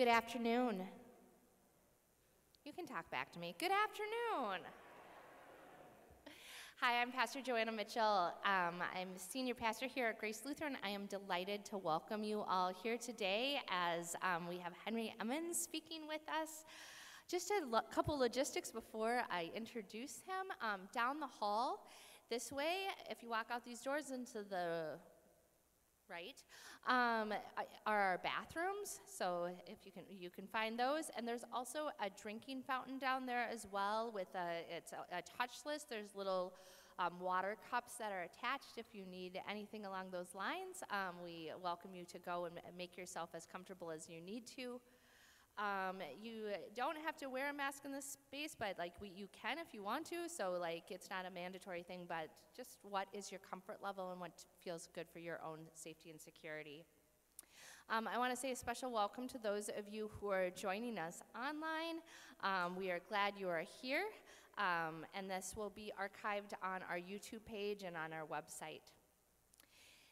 Good afternoon. You can talk back to me. Good afternoon. Hi, I'm Pastor Joanna Mitchell. Um, I'm senior pastor here at Grace Lutheran. I am delighted to welcome you all here today as um, we have Henry Emmons speaking with us. Just a lo- couple logistics before I introduce him. Um, down the hall, this way, if you walk out these doors into the right, um, are our bathrooms. So if you can, you can find those. And there's also a drinking fountain down there as well with a, it's a, a touchless. There's little um, water cups that are attached if you need anything along those lines. Um, we welcome you to go and make yourself as comfortable as you need to. Um, you don't have to wear a mask in this space, but like we, you can if you want to. So like it's not a mandatory thing, but just what is your comfort level and what feels good for your own safety and security. Um, I want to say a special welcome to those of you who are joining us online. Um, we are glad you are here, um, and this will be archived on our YouTube page and on our website.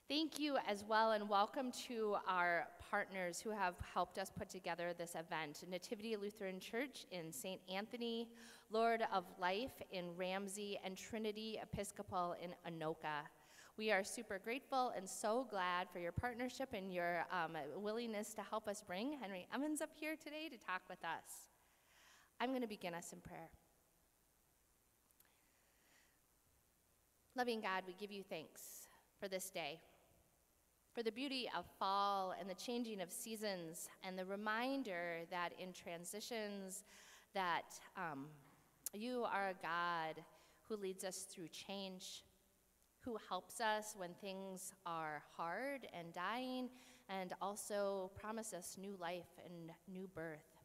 Thank you as well, and welcome to our partners who have helped us put together this event Nativity Lutheran Church in St. Anthony, Lord of Life in Ramsey, and Trinity Episcopal in Anoka. We are super grateful and so glad for your partnership and your um, willingness to help us bring Henry Emmons up here today to talk with us. I'm going to begin us in prayer. Loving God, we give you thanks for this day for the beauty of fall and the changing of seasons, and the reminder that in transitions, that um, you are a God who leads us through change, who helps us when things are hard and dying, and also promise us new life and new birth.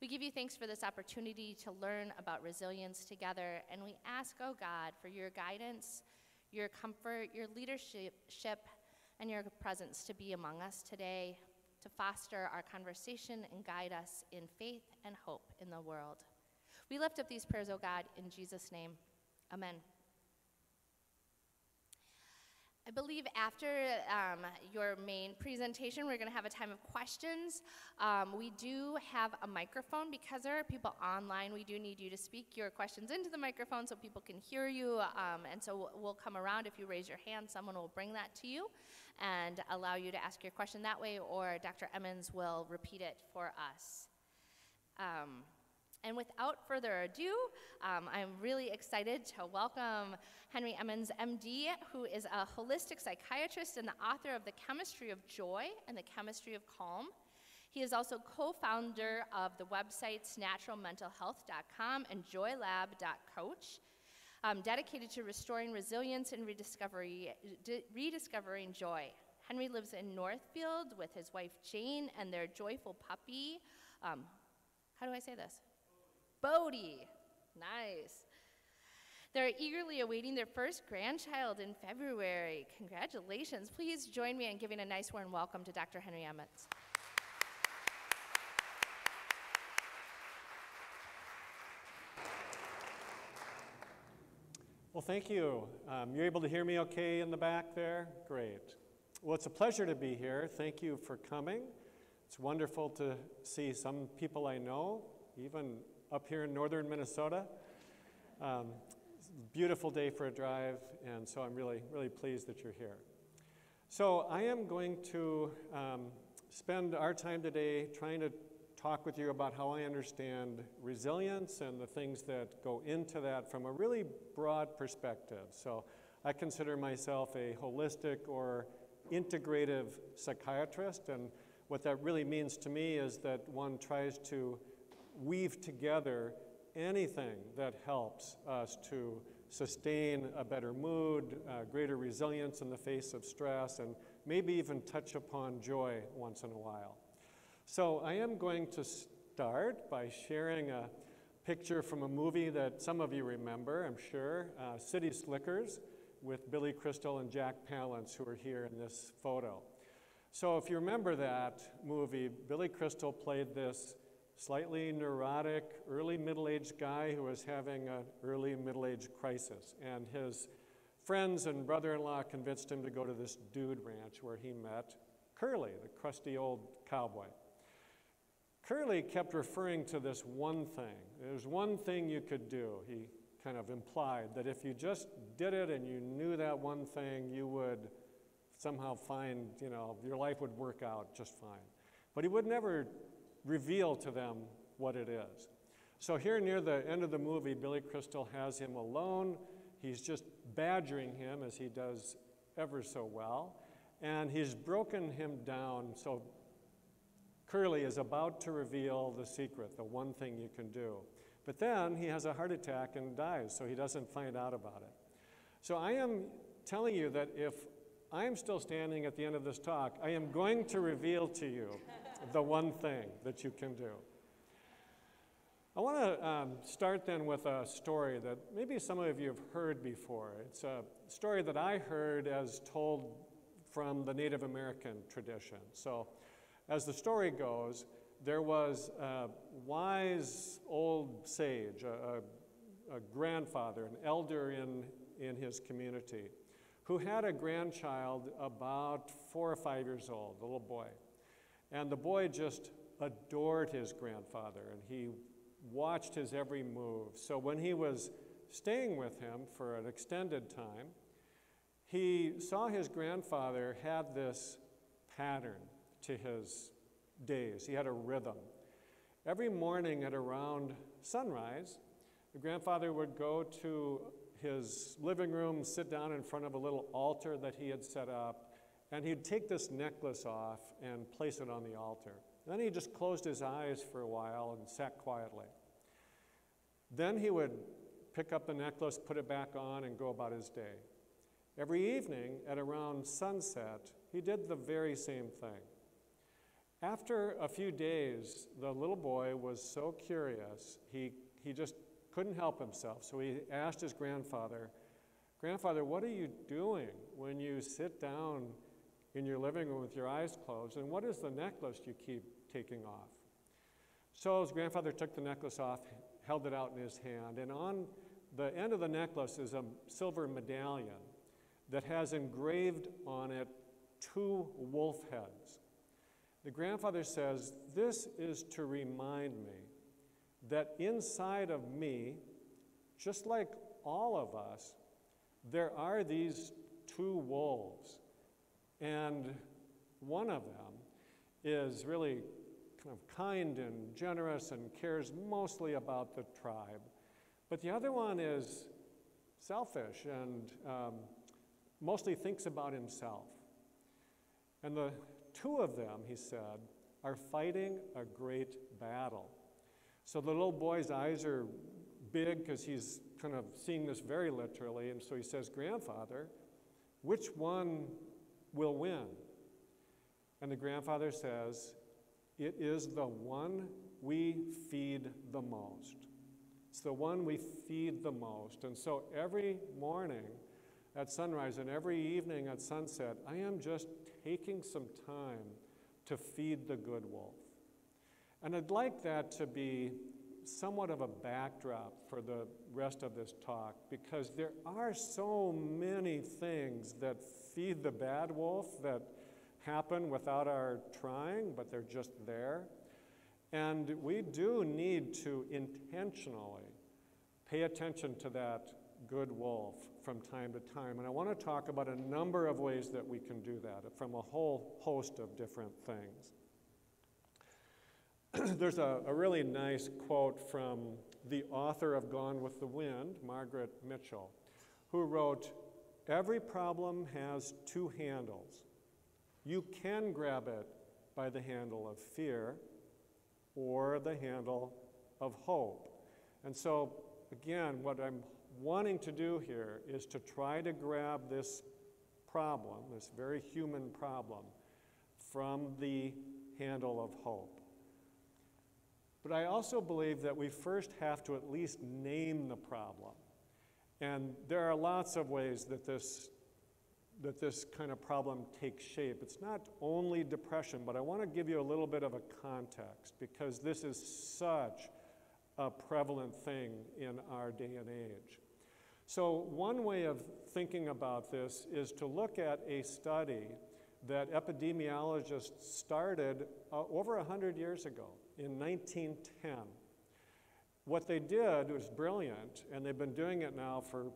We give you thanks for this opportunity to learn about resilience together, and we ask, oh God, for your guidance, your comfort, your leadership and your presence to be among us today, to foster our conversation and guide us in faith and hope in the world. We lift up these prayers, O oh God, in Jesus' name. Amen. I believe after um, your main presentation, we're going to have a time of questions. Um, we do have a microphone because there are people online. We do need you to speak your questions into the microphone so people can hear you. Um, and so we'll come around. If you raise your hand, someone will bring that to you and allow you to ask your question that way, or Dr. Emmons will repeat it for us. Um, and without further ado, um, I'm really excited to welcome Henry Emmons, MD, who is a holistic psychiatrist and the author of The Chemistry of Joy and The Chemistry of Calm. He is also co founder of the websites naturalmentalhealth.com and joylab.coach um, dedicated to restoring resilience and rediscovery, rediscovering joy. Henry lives in Northfield with his wife Jane and their joyful puppy. Um, how do I say this? Bodie. Nice. They're eagerly awaiting their first grandchild in February. Congratulations. Please join me in giving a nice warm welcome to Dr. Henry Emmons. Well, thank you. Um, you're able to hear me okay in the back there? Great. Well, it's a pleasure to be here. Thank you for coming. It's wonderful to see some people I know, even up here in northern Minnesota. Um, beautiful day for a drive, and so I'm really, really pleased that you're here. So, I am going to um, spend our time today trying to talk with you about how I understand resilience and the things that go into that from a really broad perspective. So I consider myself a holistic or integrative psychiatrist, and what that really means to me is that one tries to weave together anything that helps us to sustain a better mood, uh, greater resilience in the face of stress, and maybe even touch upon joy once in a while. So I am going to start by sharing a picture from a movie that some of you remember, I'm sure, uh, City Slickers with Billy Crystal and Jack Palance, who are here in this photo. So if you remember that movie, Billy Crystal played this slightly neurotic, early middle-aged guy who was having an early middle-age crisis. And his friends and brother-in-law convinced him to go to this dude ranch where he met Curly, the crusty old cowboy. Curly kept referring to this one thing. There's one thing you could do. He kind of implied that if you just did it and you knew that one thing, you would somehow find, you know, your life would work out just fine. But he would never reveal to them what it is. So here near the end of the movie, Billy Crystal has him alone. He's just badgering him as he does ever so well. And he's broken him down. So Curly is about to reveal the secret, the one thing you can do. But then he has a heart attack and dies, so he doesn't find out about it. So I am telling you that if I'm still standing at the end of this talk, I am going to reveal to you the one thing that you can do. I want to um, start then with a story that maybe some of you have heard before. It's a story that I heard as told from the Native American tradition. So, as the story goes, there was a wise old sage, a, a, a grandfather, an elder in, in his community, who had a grandchild about four or five years old, a little boy. And the boy just adored his grandfather, and he watched his every move. So when he was staying with him for an extended time, he saw his grandfather had this pattern to his days. He had a rhythm. Every morning at around sunrise, the grandfather would go to his living room, sit down in front of a little altar that he had set up, and he'd take this necklace off and place it on the altar. Then he just closed his eyes for a while and sat quietly. Then he would pick up the necklace, put it back on, and go about his day. Every evening at around sunset, he did the very same thing. After a few days, the little boy was so curious, he, he just couldn't help himself. So he asked his grandfather, Grandfather, what are you doing when you sit down in your living room with your eyes closed? And what is the necklace you keep taking off? So his grandfather took the necklace off, held it out in his hand, and on the end of the necklace is a silver medallion that has engraved on it two wolf heads. The grandfather says, This is to remind me that inside of me, just like all of us, there are these two wolves. And one of them is really kind of kind and generous and cares mostly about the tribe. But the other one is selfish and um, mostly thinks about himself. And the two of them, he said, are fighting a great battle. So the little boy's eyes are big because he's kind of seeing this very literally. And so he says, Grandfather, which one will win? And the grandfather says, It is the one we feed the most. It's the one we feed the most. And so every morning at sunrise and every evening at sunset, I am just taking some time to feed the good wolf. And I'd like that to be somewhat of a backdrop for the rest of this talk because there are so many things that feed the bad wolf that happen without our trying, but they're just there. And we do need to intentionally pay attention to that good wolf from time to time. And I want to talk about a number of ways that we can do that from a whole host of different things. There's a, a, really nice quote from the author of Gone with the Wind, Margaret Mitchell, who wrote, Every problem has two handles. You can grab it by the handle of fear or the handle of hope. And so, again, what I'm wanting to do here is to try to grab this problem, this very human problem, from the handle of hope. But I also believe that we first have to at least name the problem. And there are lots of ways that this, that this kind of problem takes shape. It's not only depression, but I want to give you a little bit of a context because this is such a prevalent thing in our day and age. So, one way of thinking about this is to look at a study that epidemiologists started uh, over 100 years ago in 1910. What they did was brilliant, and they've been doing it now for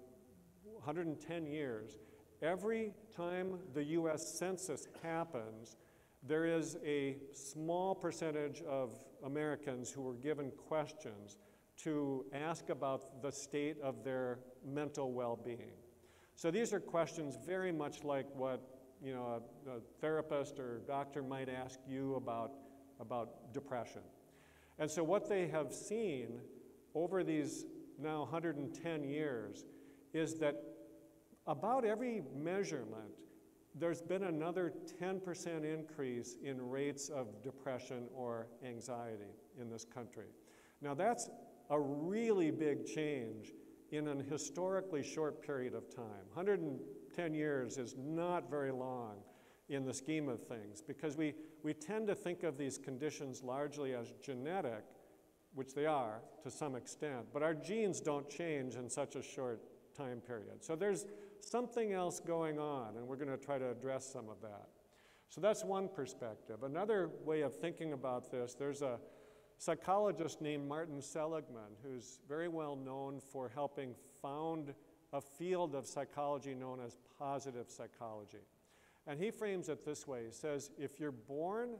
110 years. Every time the US Census happens, there is a small percentage of Americans who were given questions to ask about the state of their mental well being. So these are questions very much like what you know, a, a therapist or doctor might ask you about, about depression. And so what they have seen over these now 110 years is that about every measurement, there's been another 10% increase in rates of depression or anxiety in this country. Now, that's a really big change in an historically short period of time. 110 years is not very long in the scheme of things because we, we tend to think of these conditions largely as genetic, which they are to some extent, but our genes don't change in such a short time period. So there's something else going on, and we're going to try to address some of that. So that's one perspective. Another way of thinking about this, there's a psychologist named Martin Seligman who's very well known for helping found a field of psychology known as positive psychology. And he frames it this way he says, if you're born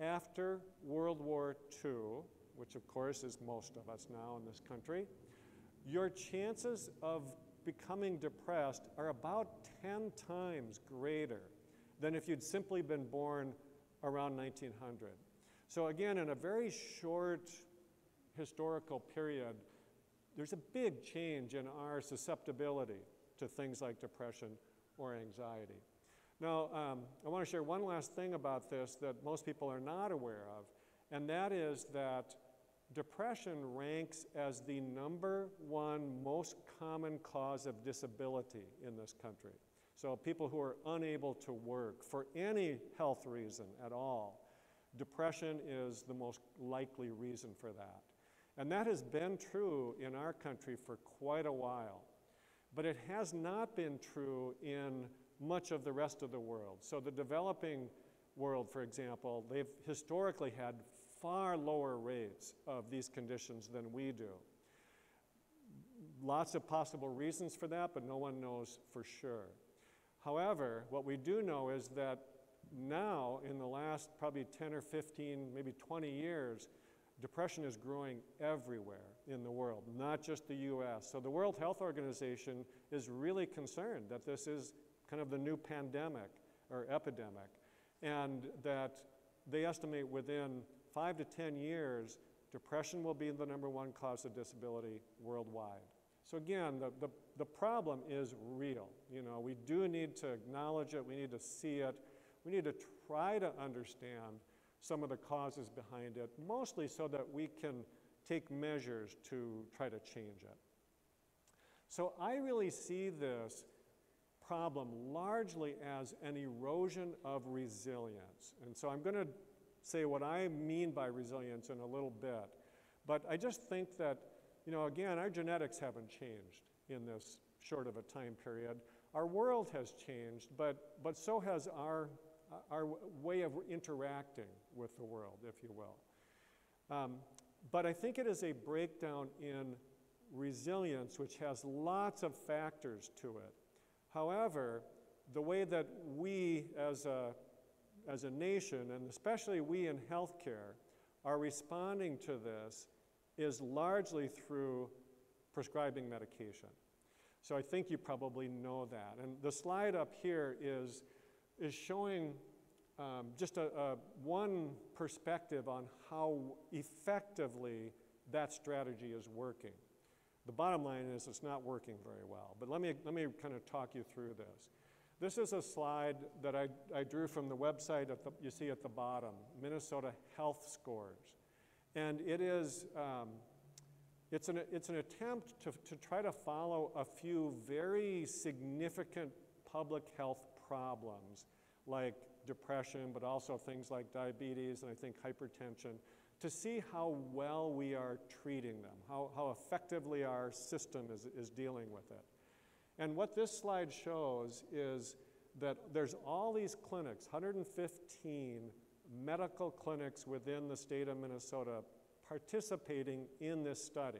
after World War II, which of course is most of us now in this country, your chances of becoming depressed are about 10 times greater than if you'd simply been born around 1900. So, again, in a very short historical period, there's a big change in our susceptibility to things like depression or anxiety. Now, um, I want to share one last thing about this that most people are not aware of, and that is that depression ranks as the number one most common cause of disability in this country. So, people who are unable to work for any health reason at all, depression is the most likely reason for that. And that has been true in our country for quite a while. But it has not been true in much of the rest of the world. So, the developing world, for example, they've historically had far lower rates of these conditions than we do. Lots of possible reasons for that, but no one knows for sure. However, what we do know is that now, in the last probably 10 or 15, maybe 20 years, depression is growing everywhere in the world, not just the US. So the World Health Organization is really concerned that this is kind of the new pandemic or epidemic, and that they estimate within five to 10 years, depression will be the number one cause of disability worldwide. So again, the, the, the problem is real. You know, we do need to acknowledge it, we need to see it, we need to try to understand some of the causes behind it, mostly so that we can take measures to try to change it. So I really see this problem largely as an erosion of resilience. And so I'm going to say what I mean by resilience in a little bit. But I just think that, you know, again, our genetics haven't changed in this short of a time period. Our world has changed, but, but so has our, our way of interacting with the world, if you will. Um, but I think it is a breakdown in resilience, which has lots of factors to it. However, the way that we as a as a nation, and especially we in healthcare, are responding to this is largely through prescribing medication. So I think you probably know that. And the slide up here is, is showing um, just a, a, one perspective on how effectively that strategy is working. The bottom line is it's not working very well. But let me, let me kind of talk you through this. This is a slide that I, I drew from the website the, you see at the bottom, Minnesota Health Scores. And it is, um, it's, an, it's an attempt to, to try to follow a few very significant public health problems like depression, but also things like diabetes and I think hypertension, to see how well we are treating them, how, how effectively our system is, is dealing with it. And what this slide shows is that there's all these clinics, 115 medical clinics within the state of Minnesota participating in this study.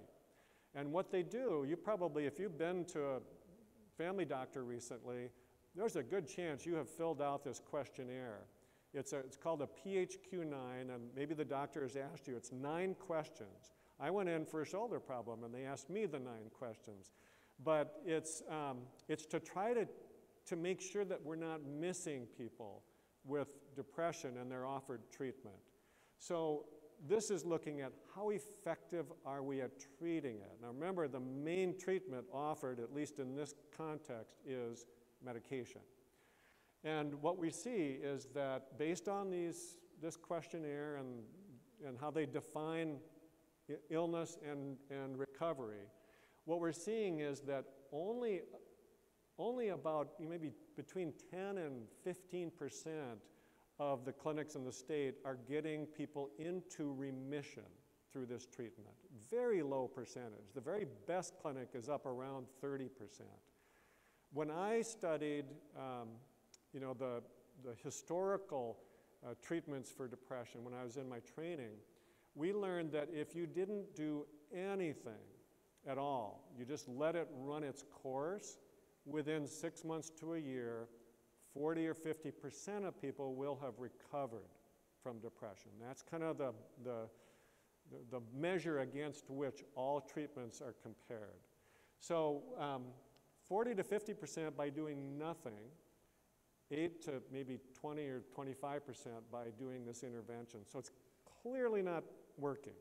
And what they do, you probably, if you've been to a family doctor recently, there's a good chance you have filled out this questionnaire. It's, a, it's called a PHQ-9, and maybe the doctor has asked you. It's nine questions. I went in for a shoulder problem, and they asked me the nine questions. But it's, um, it's to try to, to make sure that we're not missing people with depression and they're offered treatment. So this is looking at how effective are we at treating it. Now remember, the main treatment offered, at least in this context, is medication. And what we see is that based on these, this questionnaire and, and how they define illness and, and recovery, what we're seeing is that only, only about maybe between 10 and 15 percent of the clinics in the state are getting people into remission through this treatment. Very low percentage. The very best clinic is up around 30 percent. When I studied, um, you know, the, the historical uh, treatments for depression when I was in my training, we learned that if you didn't do anything at all, you just let it run its course, within six months to a year, 40 or 50 percent of people will have recovered from depression. That's kind of the, the, the, measure against which all treatments are compared. So um, 40 to 50 percent by doing nothing, 8 to maybe 20 or 25 percent by doing this intervention. So it's clearly not working.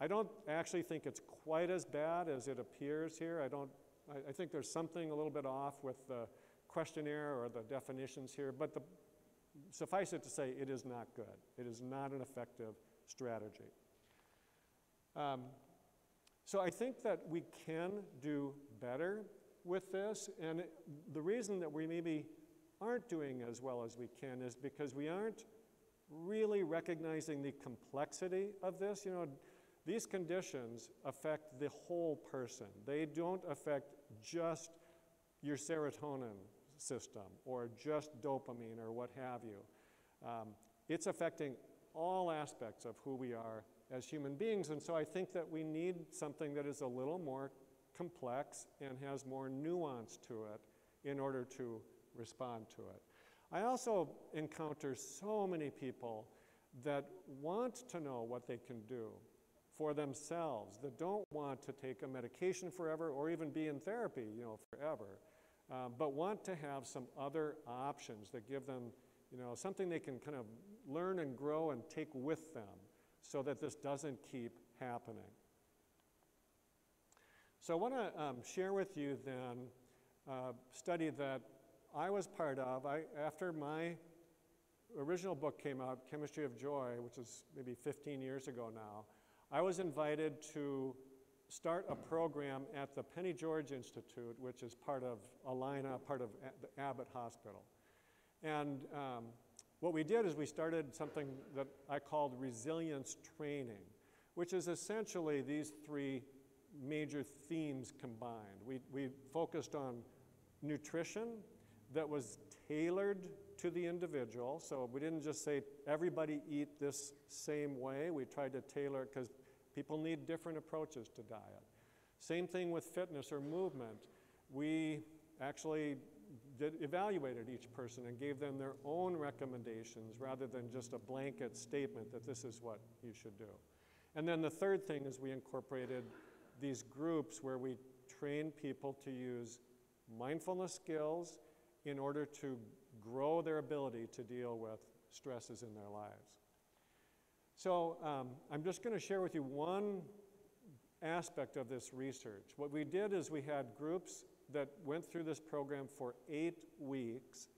I don't actually think it's quite as bad as it appears here. I don't. I, I think there's something a little bit off with the questionnaire or the definitions here, but the, suffice it to say, it is not good. It is not an effective strategy. Um, so I think that we can do better with this, and it, the reason that we maybe aren't doing as well as we can is because we aren't really recognizing the complexity of this. You know, these conditions affect the whole person. They don't affect just your serotonin system or just dopamine or what have you. Um, it's affecting all aspects of who we are as human beings. And so I think that we need something that is a little more complex and has more nuance to it in order to respond to it. I also encounter so many people that want to know what they can do for themselves, that don't want to take a medication forever or even be in therapy, you know, forever, uh, but want to have some other options that give them, you know, something they can kind of learn and grow and take with them so that this doesn't keep happening. So I want to um, share with you then a study that I was part of. I, after my original book came out, Chemistry of Joy, which is maybe 15 years ago now, I was invited to start a program at the Penny George Institute, which is part of Allina, part of the Abbott Hospital. And um, what we did is we started something that I called resilience training, which is essentially these three major themes combined. We, we focused on nutrition that was tailored to the individual. So we didn't just say everybody eat this same way. We tried to tailor it because people need different approaches to diet. Same thing with fitness or movement. We actually did, evaluated each person and gave them their own recommendations rather than just a blanket statement that this is what you should do. And then the third thing is we incorporated these groups where we train people to use mindfulness skills in order to grow their ability to deal with stresses in their lives. So um, I'm just going to share with you one aspect of this research. What we did is we had groups that went through this program for eight weeks,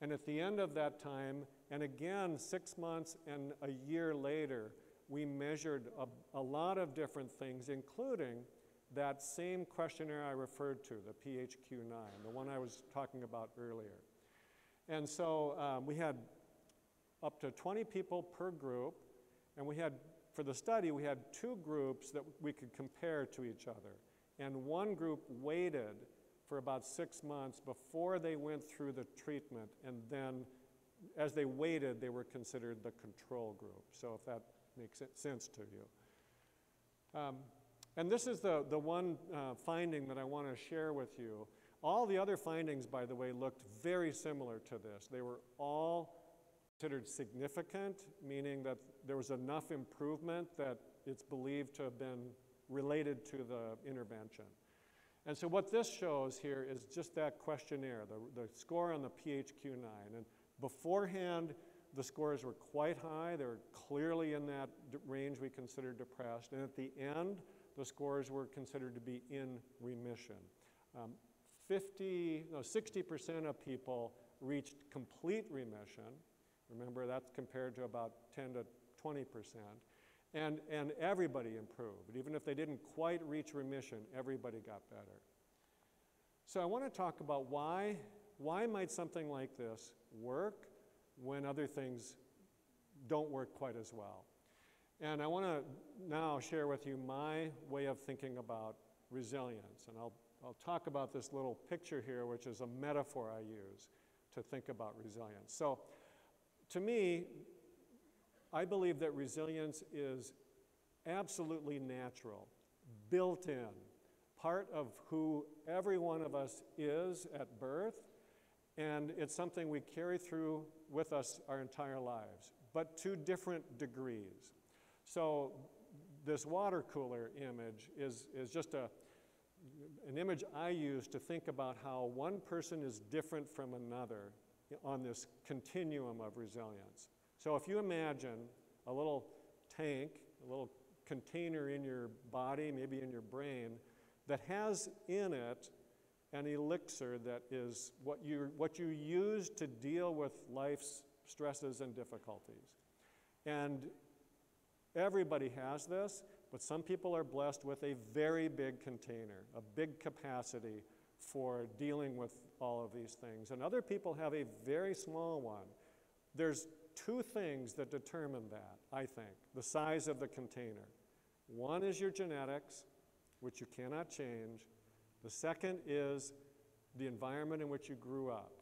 and at the end of that time, and again six months and a year later, we measured a, a lot of different things, including that same questionnaire I referred to, the PHQ-9, the one I was talking about earlier. And so um, we had up to 20 people per group, and we had, for the study, we had two groups that we could compare to each other. And one group waited for about six months before they went through the treatment, and then as they waited, they were considered the control group. So, if that makes sense to you. Um, and this is the, the one uh, finding that I want to share with you. All the other findings, by the way, looked very similar to this. They were all considered significant, meaning that there was enough improvement that it's believed to have been related to the intervention. And so, what this shows here is just that questionnaire, the, the score on the PHQ 9. And beforehand, the scores were quite high. They were clearly in that range we consider depressed. And at the end, the scores were considered to be in remission. Um, 50, no, 60% of people reached complete remission. Remember, that's compared to about 10 to 20%. And, and everybody improved. Even if they didn't quite reach remission, everybody got better. So I want to talk about why, why might something like this work when other things don't work quite as well. And I want to now share with you my way of thinking about resilience. And I'll, I'll talk about this little picture here, which is a metaphor I use to think about resilience. So, to me, I believe that resilience is absolutely natural, built in, part of who every one of us is at birth, and it's something we carry through with us our entire lives, but to different degrees. So, this water cooler image is, is just a, an image I use to think about how one person is different from another on this continuum of resilience. So, if you imagine a little tank, a little container in your body, maybe in your brain, that has in it an elixir that is what you, what you use to deal with life's stresses and difficulties. And everybody has this, but some people are blessed with a very big container, a big capacity for dealing with all of these things. And other people have a very small one. There's two things that determine that, I think the size of the container. One is your genetics, which you cannot change, the second is the environment in which you grew up.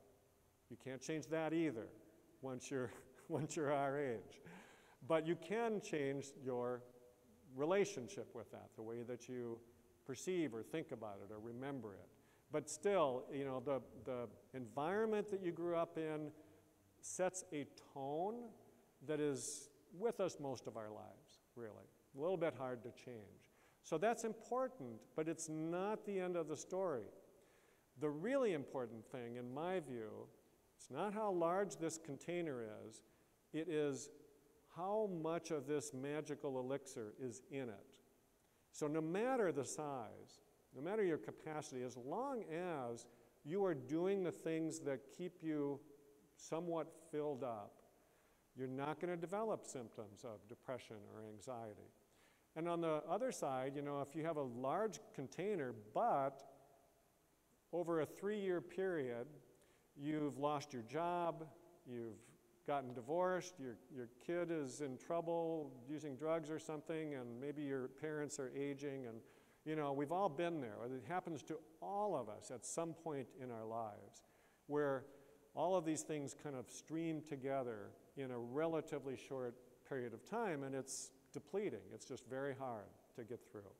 You can't change that either once you're, once you're our age. But you can change your relationship with that, the way that you perceive or think about it or remember it. But still, you know, the, the environment that you grew up in sets a tone that is with us most of our lives, really. A little bit hard to change. So that's important, but it's not the end of the story. The really important thing, in my view, it's not how large this container is, it is how much of this magical elixir is in it. So, no matter the size, no matter your capacity, as long as you are doing the things that keep you somewhat filled up, you're not going to develop symptoms of depression or anxiety. And on the other side, you know, if you have a large container, but over a three year period, you've lost your job, you've gotten divorced, your, your kid is in trouble using drugs or something, and maybe your parents are aging, and you know, we've all been there. It happens to all of us at some point in our lives where all of these things kind of stream together in a relatively short period of time, and it's depleting. It's just very hard to get through.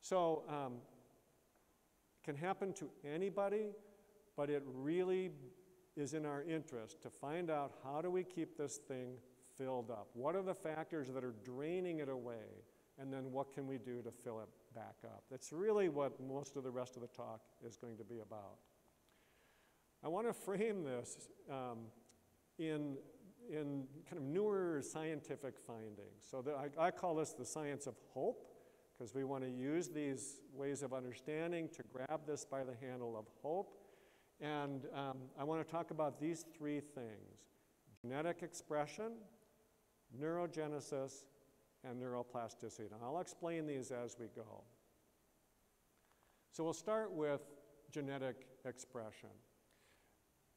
So, um, can happen to anybody, but it really is in our interest to find out how do we keep this thing filled up? What are the factors that are draining it away? And then what can we do to fill it back up? That's really what most of the rest of the talk is going to be about. I want to frame this um, in in kind of newer scientific findings. So the, I, I call this the science of hope because we want to use these ways of understanding to grab this by the handle of hope. And um, I want to talk about these three things genetic expression, neurogenesis, and neuroplasticity. And I'll explain these as we go. So we'll start with genetic expression.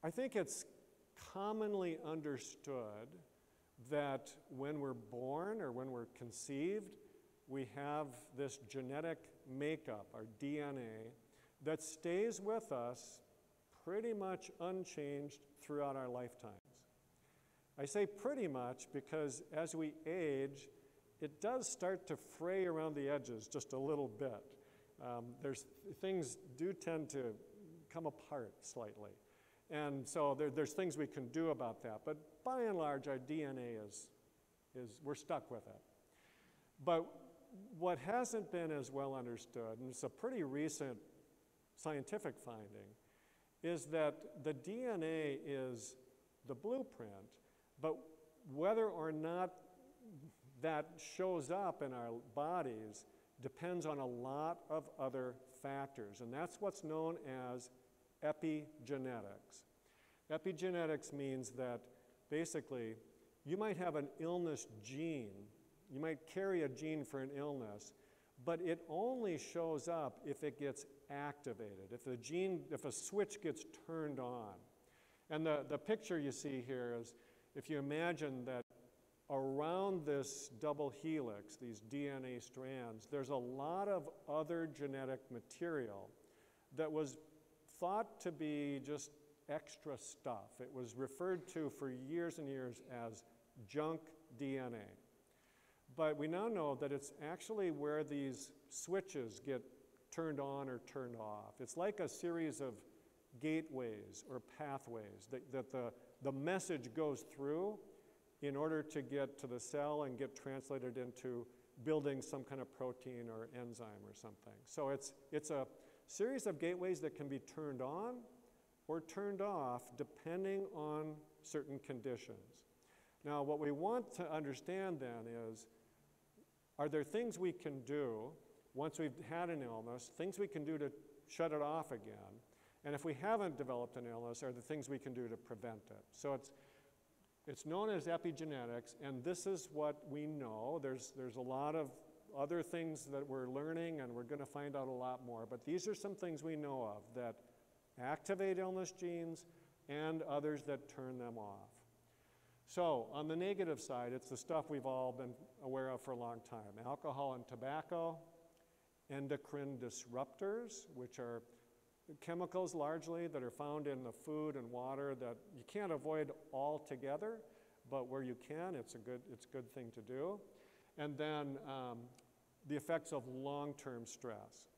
I think it's commonly understood that when we're born or when we're conceived, we have this genetic makeup, our DNA, that stays with us pretty much unchanged throughout our lifetimes. I say pretty much because as we age, it does start to fray around the edges just a little bit. Um, there's things do tend to come apart slightly. And so there, there's things we can do about that. But by and large, our DNA is, is we're stuck with it. But what hasn't been as well understood, and it's a pretty recent scientific finding, is that the DNA is the blueprint, but whether or not that shows up in our bodies depends on a lot of other factors, and that's what's known as epigenetics. Epigenetics means that basically you might have an illness gene, you might carry a gene for an illness, but it only shows up if it gets activated, if the gene, if a switch gets turned on. And the, the picture you see here is if you imagine that around this double helix, these DNA strands, there's a lot of other genetic material that was thought to be just extra stuff. It was referred to for years and years as junk DNA. But we now know that it's actually where these switches get turned on or turned off. It's like a series of gateways or pathways that, that the, the message goes through in order to get to the cell and get translated into building some kind of protein or enzyme or something. So it's, it's a series of gateways that can be turned on or turned off depending on certain conditions. Now, what we want to understand then is are there things we can do once we've had an illness, things we can do to shut it off again? And if we haven't developed an illness, are the things we can do to prevent it? So it's, it's known as epigenetics, and this is what we know. There's, there's a lot of other things that we're learning, and we're going to find out a lot more. But these are some things we know of that activate illness genes and others that turn them off. So, on the negative side, it's the stuff we've all been aware of for a long time alcohol and tobacco, endocrine disruptors, which are chemicals largely that are found in the food and water that you can't avoid altogether, but where you can, it's a good, it's a good thing to do. And then um, the effects of long term stress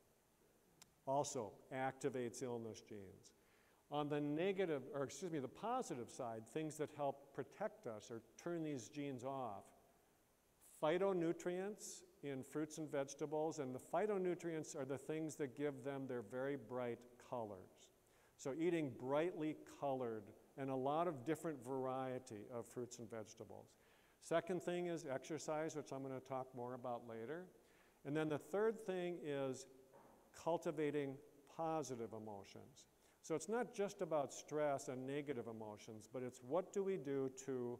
also activates illness genes. On the negative, or excuse me, the positive side, things that help protect us or turn these genes off. Phytonutrients in fruits and vegetables, and the phytonutrients are the things that give them their very bright colors. So, eating brightly colored and a lot of different variety of fruits and vegetables. Second thing is exercise, which I'm going to talk more about later. And then the third thing is cultivating positive emotions. So it's not just about stress and negative emotions, but it's what do we do to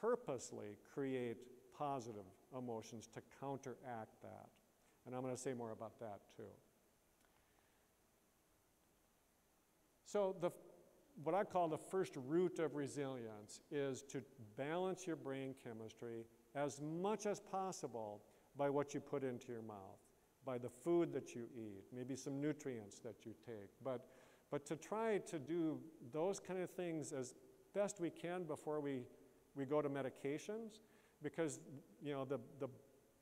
purposely create positive emotions to counteract that. And I'm going to say more about that too. So, the, what I call the first root of resilience is to balance your brain chemistry as much as possible by what you put into your mouth, by the food that you eat, maybe some nutrients that you take. But, but to try to do those kind of things as best we can before we, we go to medications, because you know, the, the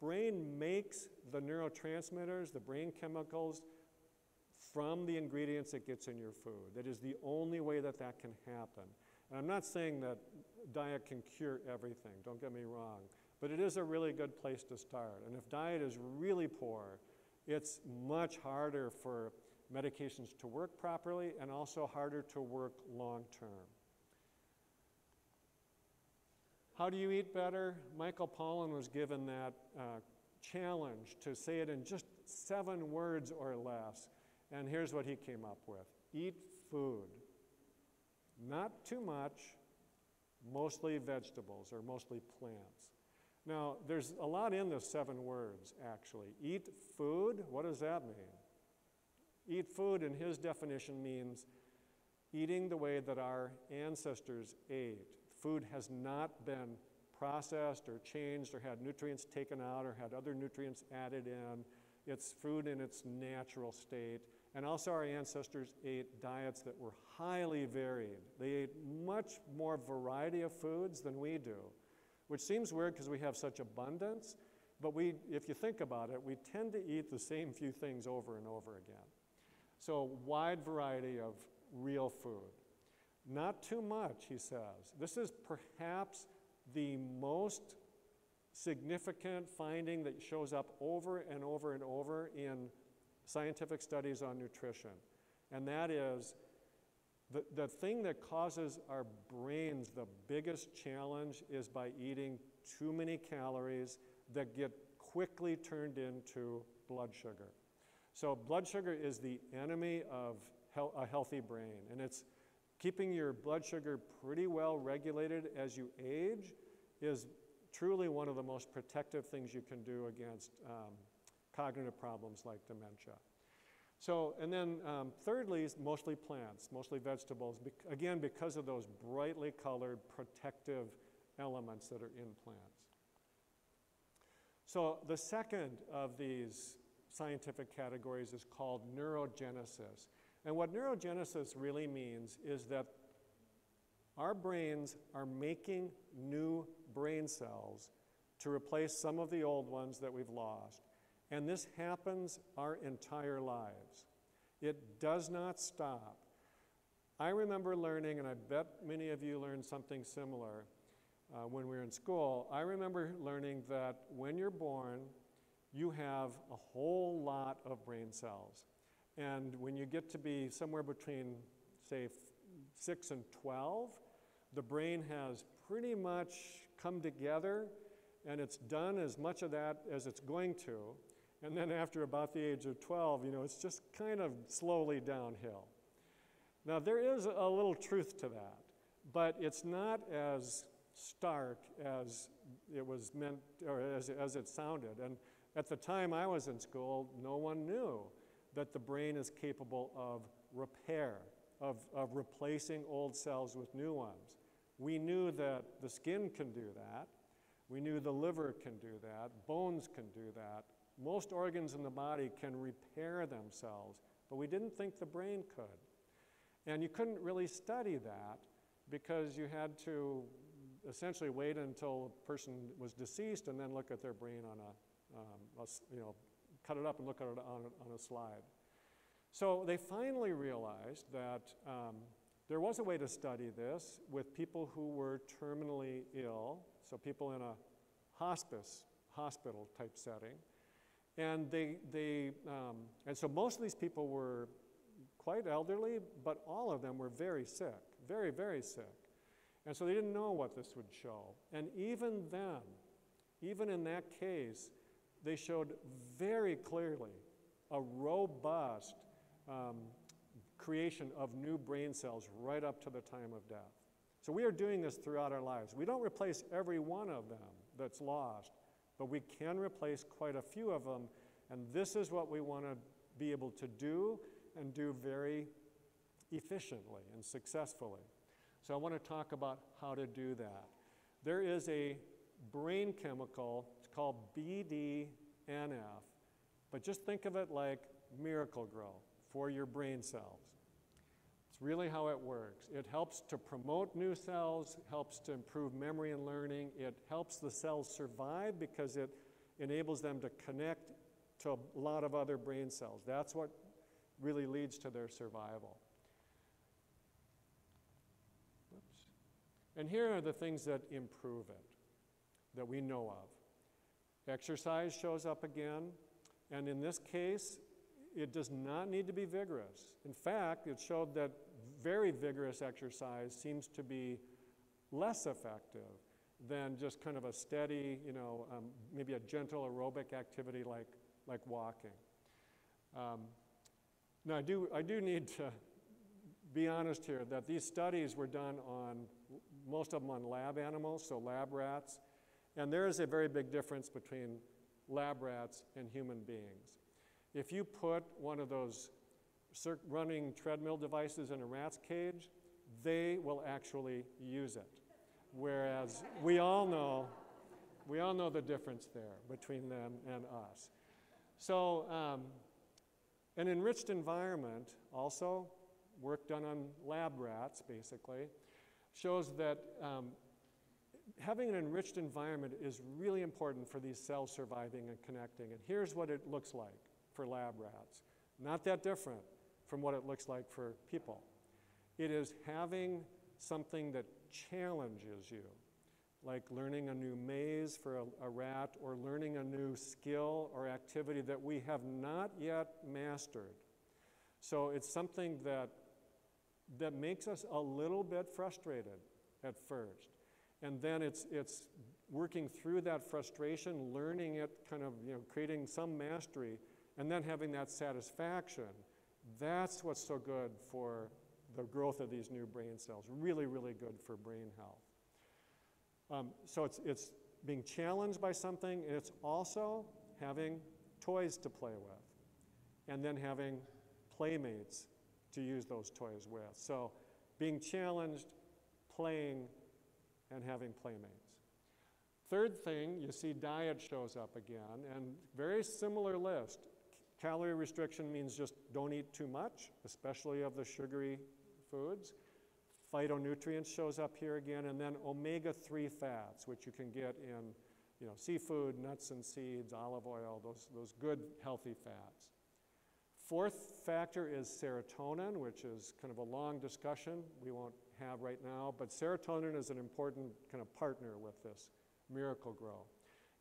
brain makes the neurotransmitters, the brain chemicals, from the ingredients it gets in your food. That is the only way that that can happen. And I'm not saying that diet can cure everything, don't get me wrong, but it is a really good place to start. And if diet is really poor, it's much harder for medications to work properly and also harder to work long term. How do you eat better? Michael Pollan was given that uh, challenge to say it in just seven words or less. And here's what he came up with eat food. Not too much, mostly vegetables or mostly plants. Now, there's a lot in the seven words, actually. Eat food, what does that mean? Eat food, in his definition, means eating the way that our ancestors ate. Food has not been processed or changed or had nutrients taken out or had other nutrients added in. It's food in its natural state And also, our ancestors ate diets that were highly varied. They ate much more variety of foods than we do, which seems weird because we have such abundance. But we, if you think about it, we tend to eat the same few things over and over again. So, wide variety of real food. Not too much, he says. This is perhaps the most significant finding that shows up over and over and over in scientific studies on nutrition. And that is the, the thing that causes our brains the biggest challenge is by eating too many calories that get quickly turned into blood sugar. So, blood sugar is the enemy of a healthy brain, and it's keeping your blood sugar pretty well regulated as you age is truly one of the most protective things you can do against um, cognitive problems like dementia. So, and then um, thirdly, mostly plants, mostly vegetables, Be- again, because of those brightly colored protective elements that are in plants. So, the second of these scientific categories is called neurogenesis. And what neurogenesis really means is that our brains are making new brain cells to replace some of the old ones that we've lost. And this happens our entire lives. It does not stop. I remember learning, and I bet many of you learned something similar uh, when we were in school. I remember learning that when you're born, you have a whole lot of brain cells. And when you get to be somewhere between, say, f- 6 and 12, the brain has pretty much come together and it's done as much of that as it's going to. And then after about the age of 12, you know, it's just kind of slowly downhill. Now, there is a little truth to that, but it's not as stark as it was meant or as, as it sounded. And at the time I was in school, no one knew that the brain is capable of repair, of, of replacing old cells with new ones. We knew that the skin can do that. We knew the liver can do that. Bones can do that. Most organs in the body can repair themselves, but we didn't think the brain could. And you couldn't really study that because you had to essentially wait until a person was deceased and then look at their brain on a, um, a you know, cut it up and look at it on a, on a slide. So they finally realized that um, there was a way to study this with people who were terminally ill, so people in a hospice, hospital type setting. And they, they um, and so most of these people were quite elderly, but all of them were very sick, very, very sick. And so they didn't know what this would show. And even then, even in that case, they showed very clearly a robust um, creation of new brain cells right up to the time of death. So we are doing this throughout our lives. We don't replace every one of them that's lost, but we can replace quite a few of them, and this is what we want to be able to do and do very efficiently and successfully. So I want to talk about how to do that. There is a brain chemical, called BDNF, but just think of it like Miracle-Gro for your brain cells. It's really how it works. It helps to promote new cells, helps to improve memory and learning. It helps the cells survive because it enables them to connect to a lot of other brain cells. That's what really leads to their survival. And here are the things that improve it that we know of. Exercise shows up again, and in this case, it does not need to be vigorous. In fact, it showed that very vigorous exercise seems to be less effective than just kind of a steady, you know, um, maybe a gentle aerobic activity like, like walking. Um, now, I do, I do need to be honest here that these studies were done on, most of them on lab animals, so lab rats, and there is a very big difference between lab rats and human beings. If you put one of those running treadmill devices in a rat's cage, they will actually use it. Whereas we all know, we all know the difference there between them and us. So, um, An enriched environment, also, work done on lab rats basically, shows that um, having an enriched environment is really important for these cells surviving and connecting. And here's what it looks like for lab rats. Not that different from what it looks like for people. It is having something that challenges you, like learning a new maze for a, a, rat or learning a new skill or activity that we have not yet mastered. So it's something that, that makes us a little bit frustrated at first. And then it's, it's working through that frustration, learning it, kind of you know, creating some mastery, and then having that satisfaction. That's what's so good for the growth of these new brain cells. Really, really good for brain health. Um, so it's, it's being challenged by something, and it's also having toys to play with, and then having playmates to use those toys with. So being challenged, playing, and having playmates. Third thing, you see diet shows up again, and very similar list. Calorie restriction means just don't eat too much, especially of the sugary foods. Phytonutrients shows up here again, and then omega-3 fats, which you can get in you know, seafood, nuts and seeds, olive oil, those, those good healthy fats. Fourth factor is serotonin, which is kind of a long discussion we won't have right now, but serotonin is an important kind of partner with this Miracle-Gro.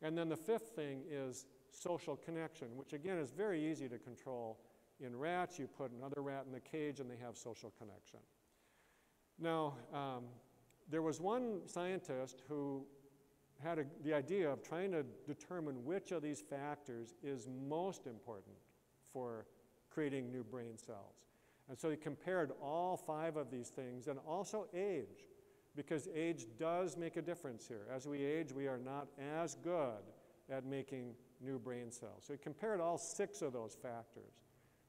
And then the fifth thing is social connection, which again is very easy to control. In rats, you put another rat in the cage and they have social connection. Now, um, there was one scientist who had a, the idea of trying to determine which of these factors is most important for creating new brain cells. And so he compared all five of these things and also age, because age does make a difference here. As we age, we are not as good at making new brain cells. So he compared all six of those factors.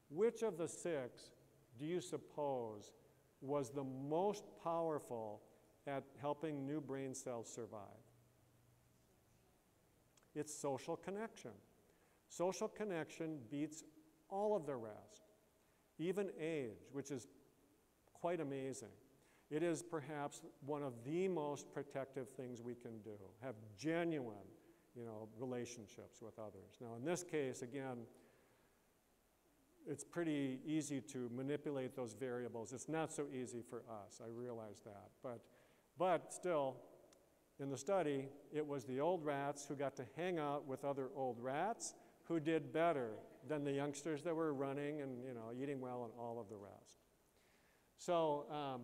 Which of the six do you suppose was the most powerful at helping new brain cells survive? It's social connection. Social connection beats all of the rest, even age, which is quite amazing. It is perhaps one of the most protective things we can do, have genuine you know, relationships with others. Now, in this case, again, it's pretty easy to manipulate those variables. It's not so easy for us, I realize that. But, but still, in the study, it was the old rats who got to hang out with other old rats who did better than the youngsters that were running and you know eating well and all of the rest. So um,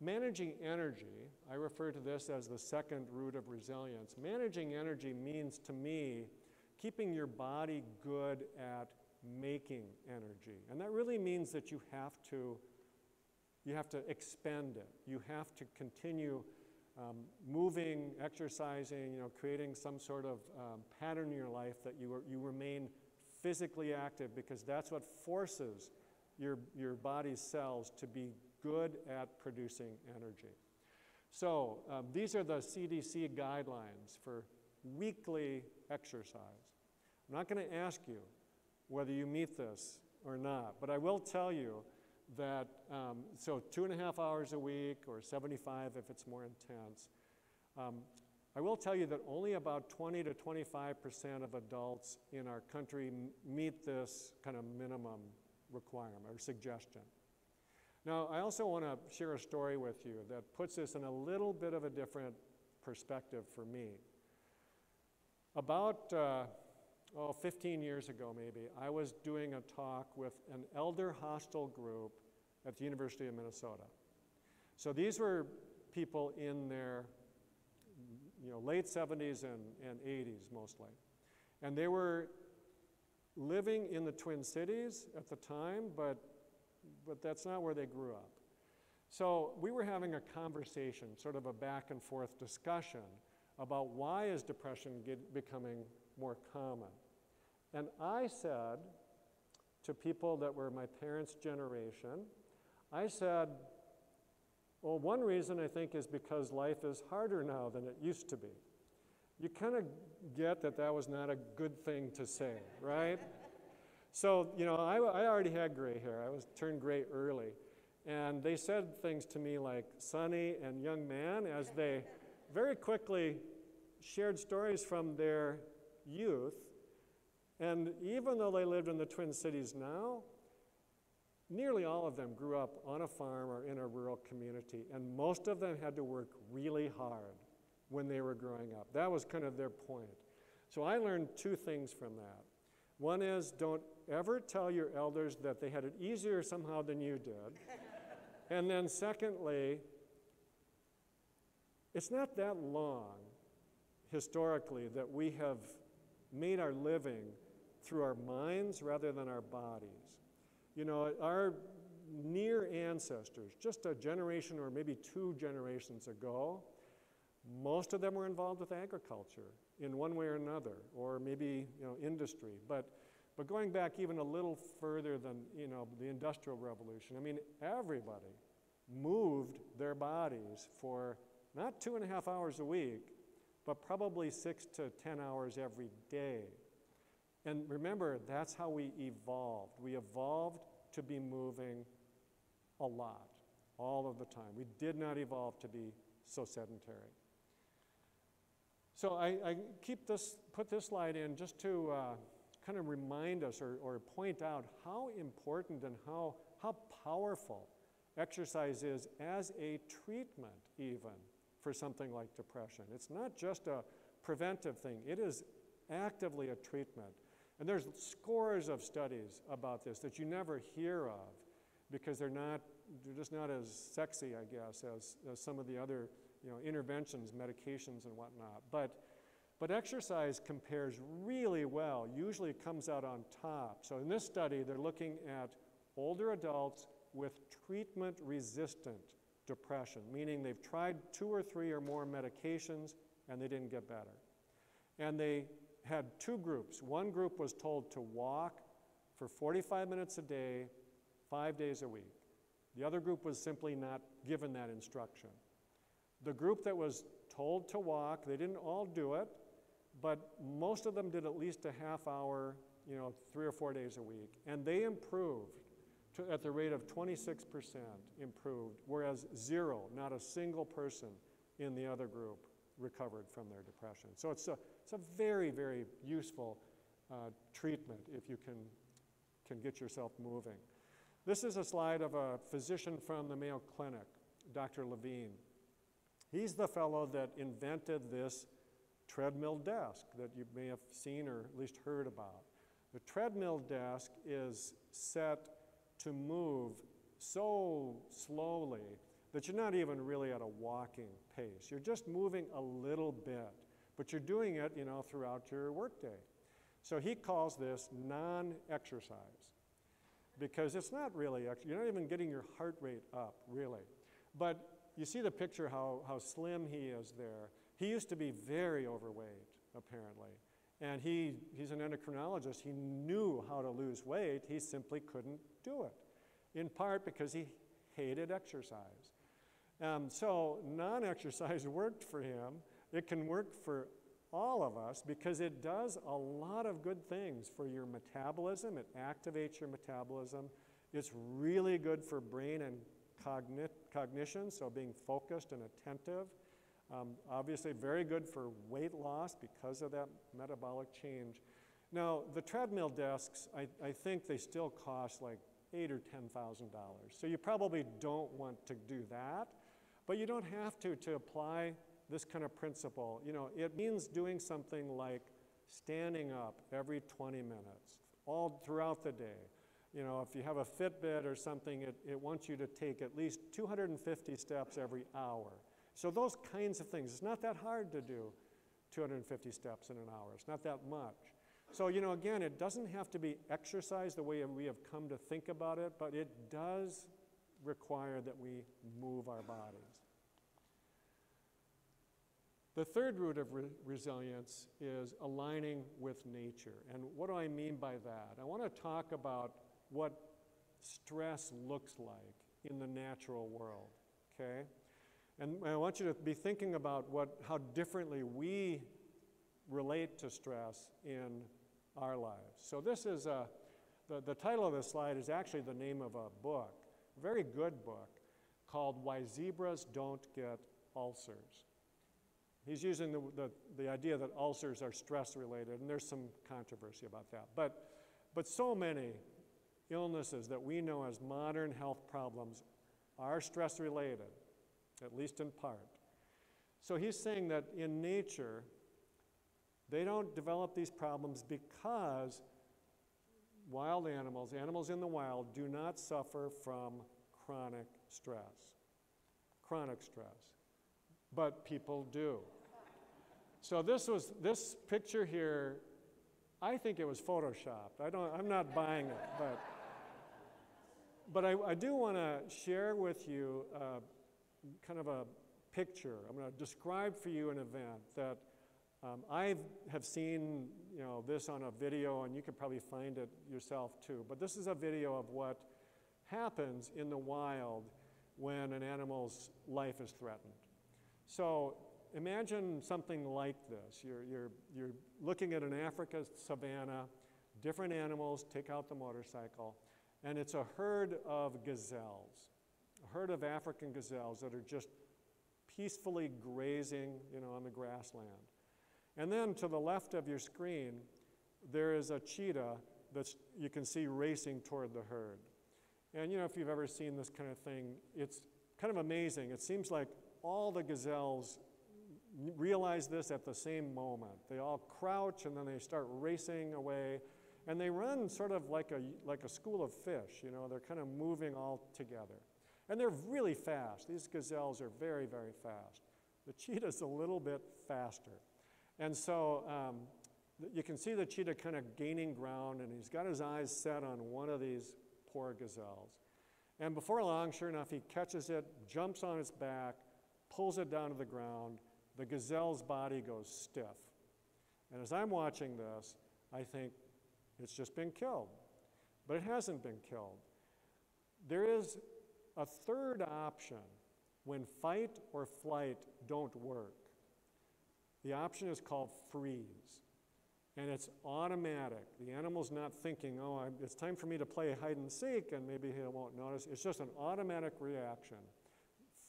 managing energy, I refer to this as the second root of resilience. Managing energy means to me keeping your body good at making energy. And that really means that you have to you have to expend it. You have to continue um, moving, exercising, you know, creating some sort of um, pattern in your life that you, are, you remain physically active because that's what forces your, your body's cells to be good at producing energy. So um, these are the CDC guidelines for weekly exercise. I'm not going to ask you whether you meet this or not, but I will tell you that, um, so two and a half hours a week or 75 if it's more intense. Um, I will tell you that only about 20 to 25% of adults in our country meet this kind of minimum requirement or suggestion. Now, I also want to share a story with you that puts this in a little bit of a different perspective for me. About uh, oh, 15 years ago, maybe, I was doing a talk with an Elderhostel group at the University of Minnesota. So these were people in their you know, late 70s and, and 80s mostly. And they were living in the Twin Cities at the time, but, but that's not where they grew up. So we were having a conversation, sort of a back and forth discussion about why is depression get, becoming more common. And I said to people that were my parents' generation, I said, well, one reason I think is because life is harder now than it used to be. You kind of get that that was not a good thing to say, right? So, you know, I, I already had gray hair. I was turned gray early. And they said things to me like Sonny and young man as they very quickly shared stories from their youth. And even though they lived in the Twin Cities now, nearly all of them grew up on a farm or in a rural community. And most of them had to work really hard when they were growing up. That was kind of their point. So I learned two things from that. One is don't ever tell your elders that they had it easier somehow than you did. and then, secondly, it's not that long historically that we have made our living through our minds rather than our bodies. You know, our near ancestors, just a generation or maybe two generations ago, most of them were involved with agriculture in one way or another, or maybe you know industry. But but going back even a little further than you know the Industrial Revolution, I mean everybody moved their bodies for not two and a half hours a week, but probably six to ten hours every day. And remember, that's how we evolved. We evolved to be moving a lot, all of the time. We did not evolve to be so sedentary. So I, I keep this, put this slide in just to uh, kind of remind us or, or point out how important and how, how powerful exercise is as a treatment, even for something like depression. It's not just a preventive thing, it is actively a treatment. And there's scores of studies about this that you never hear of because they're not, they're just not as sexy, I guess, as, as some of the other you know, interventions, medications, and whatnot. But, but exercise compares really well. Usually it comes out on top. So in this study, they're looking at older adults with treatment resistant depression, meaning they've tried two or three or more medications and they didn't get better. And they had two groups. One group was told to walk for 45 minutes a day, five days a week. The other group was simply not given that instruction. The group that was told to walk, they didn't all do it, but most of them did at least a half hour, you know, three or four days a week. And they improved to, at the rate of 26% improved, whereas zero, not a single person in the other group recovered from their depression. So it's a, it's a very, very useful uh, treatment if you can, can get yourself moving. This is a slide of a physician from the Mayo Clinic, Dr. Levine. He's the fellow that invented this treadmill desk that you may have seen or at least heard about. The treadmill desk is set to move so slowly that you're not even really at a walking pace. You're just moving a little bit, but you're doing it, you know, throughout your workday. So he calls this non-exercise because it's not really, you're not even getting your heart rate up, really. But you see the picture how, how slim he is there. He used to be very overweight, apparently. And he, he's an endocrinologist. He knew how to lose weight. He simply couldn't do it, in part because he hated exercise. Um, so non exercise worked for him. It can work for all of us because it does a lot of good things for your metabolism. It activates your metabolism. It's really good for brain and cogni- cognition, so being focused and attentive. Um, obviously, very good for weight loss because of that metabolic change. Now, the treadmill desks, I, I think they still cost like eight or ten thousand dollars. So you probably don't want to do that, but you don't have to to apply this kind of principle. You know, it means doing something like standing up every 20 minutes, all throughout the day. You know, if you have a Fitbit or something, it, it wants you to take at least 250 steps every hour. So those kinds of things, it's not that hard to do 250 steps in an hour. It's not that much. So, you know, again, it doesn't have to be exercise the way we have come to think about it, but it does require that we move our bodies. The third root of re- resilience is aligning with nature. And what do I mean by that? I want to talk about what stress looks like in the natural world, okay? And I want you to be thinking about what, how differently we relate to stress in our lives. So this is a, the, the title of this slide is actually the name of a book, a very good book, called Why Zebras Don't Get Ulcers. He's using the, the, the idea that ulcers are stress related, and there's some controversy about that. But, but so many illnesses that we know as modern health problems are stress related, at least in part. So he's saying that in nature, they don't develop these problems because wild animals, animals in the wild, do not suffer from chronic stress. Chronic stress. But people do. So this was this picture here, I think it was photoshopped. I don't I'm not buying it, but but I, I do want to share with you uh, kind of a picture. I'm going to describe for you an event that um, I have seen you know, this on a video, and you could probably find it yourself too. But this is a video of what happens in the wild when an animal's life is threatened. So imagine something like this. You're, you're, you're looking at an Africa savanna, different animals, take out the motorcycle, and it's a herd of gazelles, a herd of African gazelles that are just peacefully grazing, you know, on the grassland. And then to the left of your screen, there is a cheetah that you can see racing toward the herd. And you know, if you've ever seen this kind of thing, it's kind of amazing. It seems like all the gazelles realize this at the same moment. They all crouch and then they start racing away. And they run sort of like a, like a school of fish, you know, they're kind of moving all together. And they're really fast. These gazelles are very, very fast. The cheetah's a little bit faster. And so um, you can see the cheetah kind of gaining ground, and he's got his eyes set on one of these poor gazelles. And before long, sure enough, he catches it, jumps on its back, pulls it down to the ground. The gazelle's body goes stiff. And as I'm watching this, I think it's just been killed. But it hasn't been killed. There is a third option when fight or flight don't work. The option is called freeze. And it's automatic. The animal's not thinking, oh, it's time for me to play hide and seek, and maybe he won't notice. It's just an automatic reaction.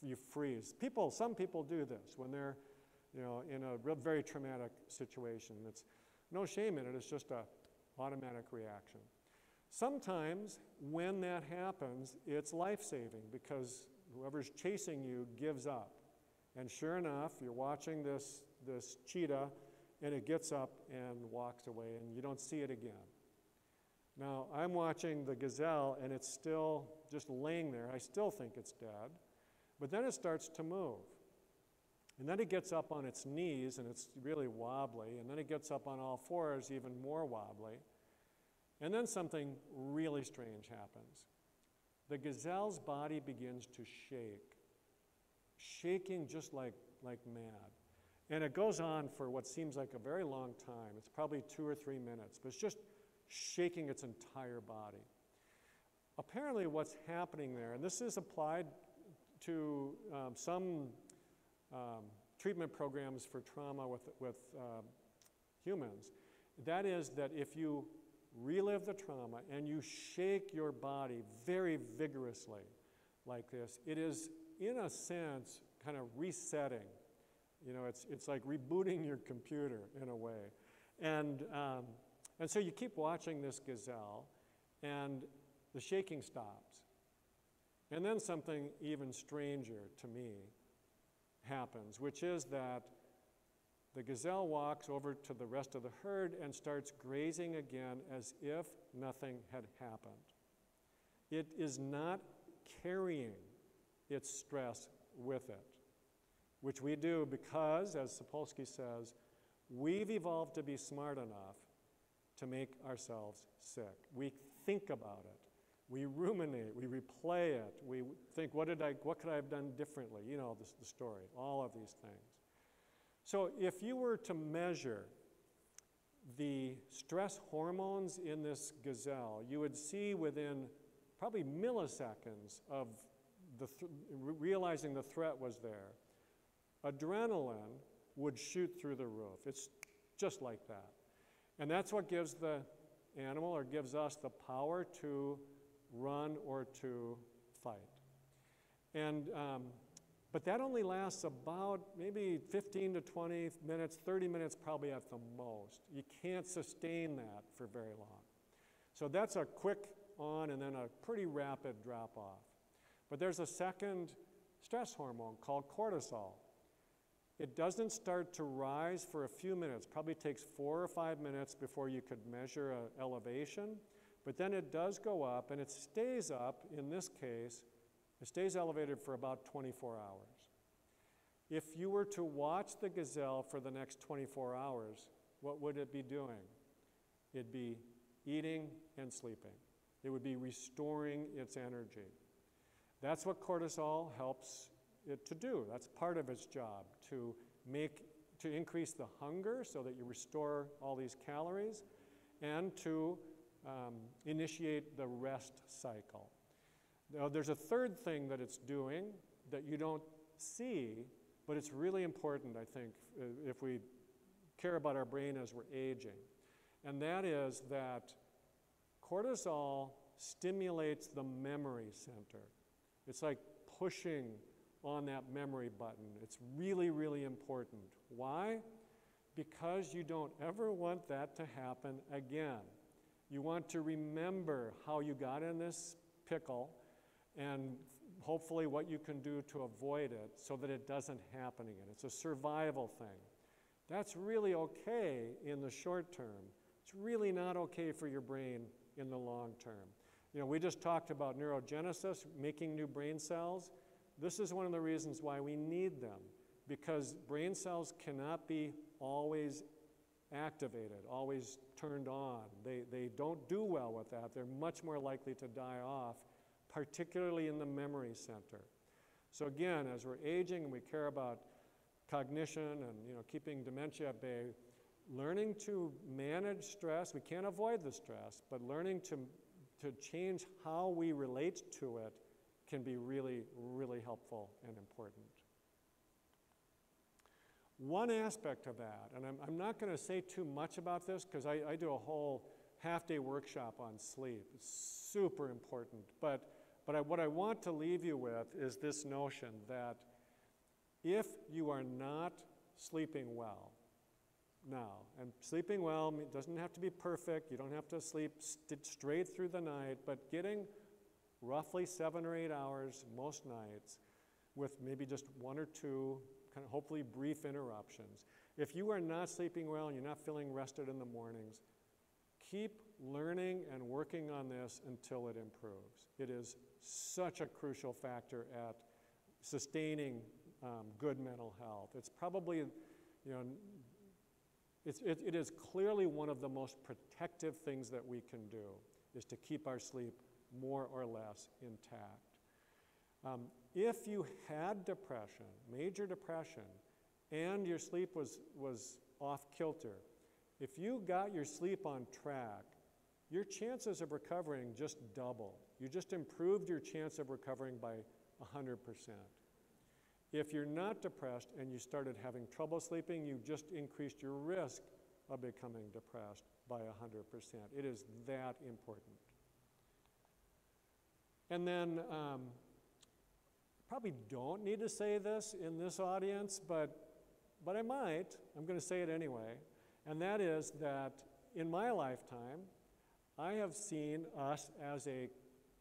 You freeze. People, some people do this when they're, you know, in a real, very traumatic situation. It's no shame in it. It's just an automatic reaction. Sometimes when that happens, it's life-saving because whoever's chasing you gives up. And sure enough, you're watching this this cheetah and it gets up and walks away and you don't see it again. Now, I'm watching the gazelle and it's still just laying there. I still think it's dead. But then it starts to move. And then it gets up on its knees and it's really wobbly. And then it gets up on all fours, even more wobbly. And then something really strange happens. The gazelle's body begins to shake, shaking just like, like mad. And it goes on for what seems like a very long time. It's probably two or three minutes, but it's just shaking its entire body. Apparently, what's happening there, and this is applied to um, some um, treatment programs for trauma with, with uh, humans, that is that if you relive the trauma and you shake your body very vigorously like this, it is, in a sense, kind of resetting you know, it's, it's like rebooting your computer in a way. And, um, and so you keep watching this gazelle, and the shaking stops. And then something even stranger to me happens, which is that the gazelle walks over to the rest of the herd and starts grazing again as if nothing had happened. It is not carrying its stress with it which we do because, as Sapolsky says, we've evolved to be smart enough to make ourselves sick. We think about it. We ruminate, we replay it, we think, what, did I, what could I have done differently? You know the, the story, all of these things. So, if you were to measure the stress hormones in this gazelle, you would see within probably milliseconds of the th- realizing the threat was there adrenaline would shoot through the roof. It's just like that. And that's what gives the animal or gives us the power to run or to fight. And, um, but that only lasts about maybe 15 to 20 minutes, 30 minutes probably at the most. You can't sustain that for very long. So that's a quick on and then a pretty rapid drop off. But there's a second stress hormone called cortisol. It doesn't start to rise for a few minutes, probably takes four or five minutes before you could measure an elevation, but then it does go up and it stays up, in this case, it stays elevated for about 24 hours. If you were to watch the gazelle for the next 24 hours, what would it be doing? It'd be eating and sleeping. It would be restoring its energy. That's what cortisol helps it to do. That's part of its job to make to increase the hunger so that you restore all these calories and to um, initiate the rest cycle. Now, there's a third thing that it's doing that you don't see, but it's really important, I think, if we care about our brain as we're aging. And that is that cortisol stimulates the memory center. It's like pushing on that memory button. It's really, really important. Why? Because you don't ever want that to happen again. You want to remember how you got in this pickle and hopefully what you can do to avoid it so that it doesn't happen again. It's a survival thing. That's really okay in the short term. It's really not okay for your brain in the long term. You know, we just talked about neurogenesis, making new brain cells. This is one of the reasons why we need them, because brain cells cannot be always activated, always turned on. They, they don't do well with that. They're much more likely to die off, particularly in the memory center. So again, as we're aging and we care about cognition and you know, keeping dementia at bay, learning to manage stress, we can't avoid the stress, but learning to, to change how we relate to it can be really, really helpful and important. One aspect of that, and I'm, I'm not going to say too much about this because I, I do a whole half day workshop on sleep. It's super important. But, but I, what I want to leave you with is this notion that if you are not sleeping well now, and sleeping well doesn't have to be perfect, you don't have to sleep st- straight through the night, but getting roughly seven or eight hours most nights with maybe just one or two kind of hopefully brief interruptions. If you are not sleeping well and you're not feeling rested in the mornings, keep learning and working on this until it improves. It is such a crucial factor at sustaining um, good mental health. It's probably, you know, it's, it, it is clearly one of the most protective things that we can do is to keep our sleep more or less intact. Um, if you had depression, major depression, and your sleep was, was off kilter, if you got your sleep on track, your chances of recovering just double. You just improved your chance of recovering by 100%. If you're not depressed and you started having trouble sleeping, you just increased your risk of becoming depressed by 100%. It is that important. And then, um, probably don't need to say this in this audience, but, but I might. I'm going to say it anyway. And that is that in my lifetime, I have seen us as a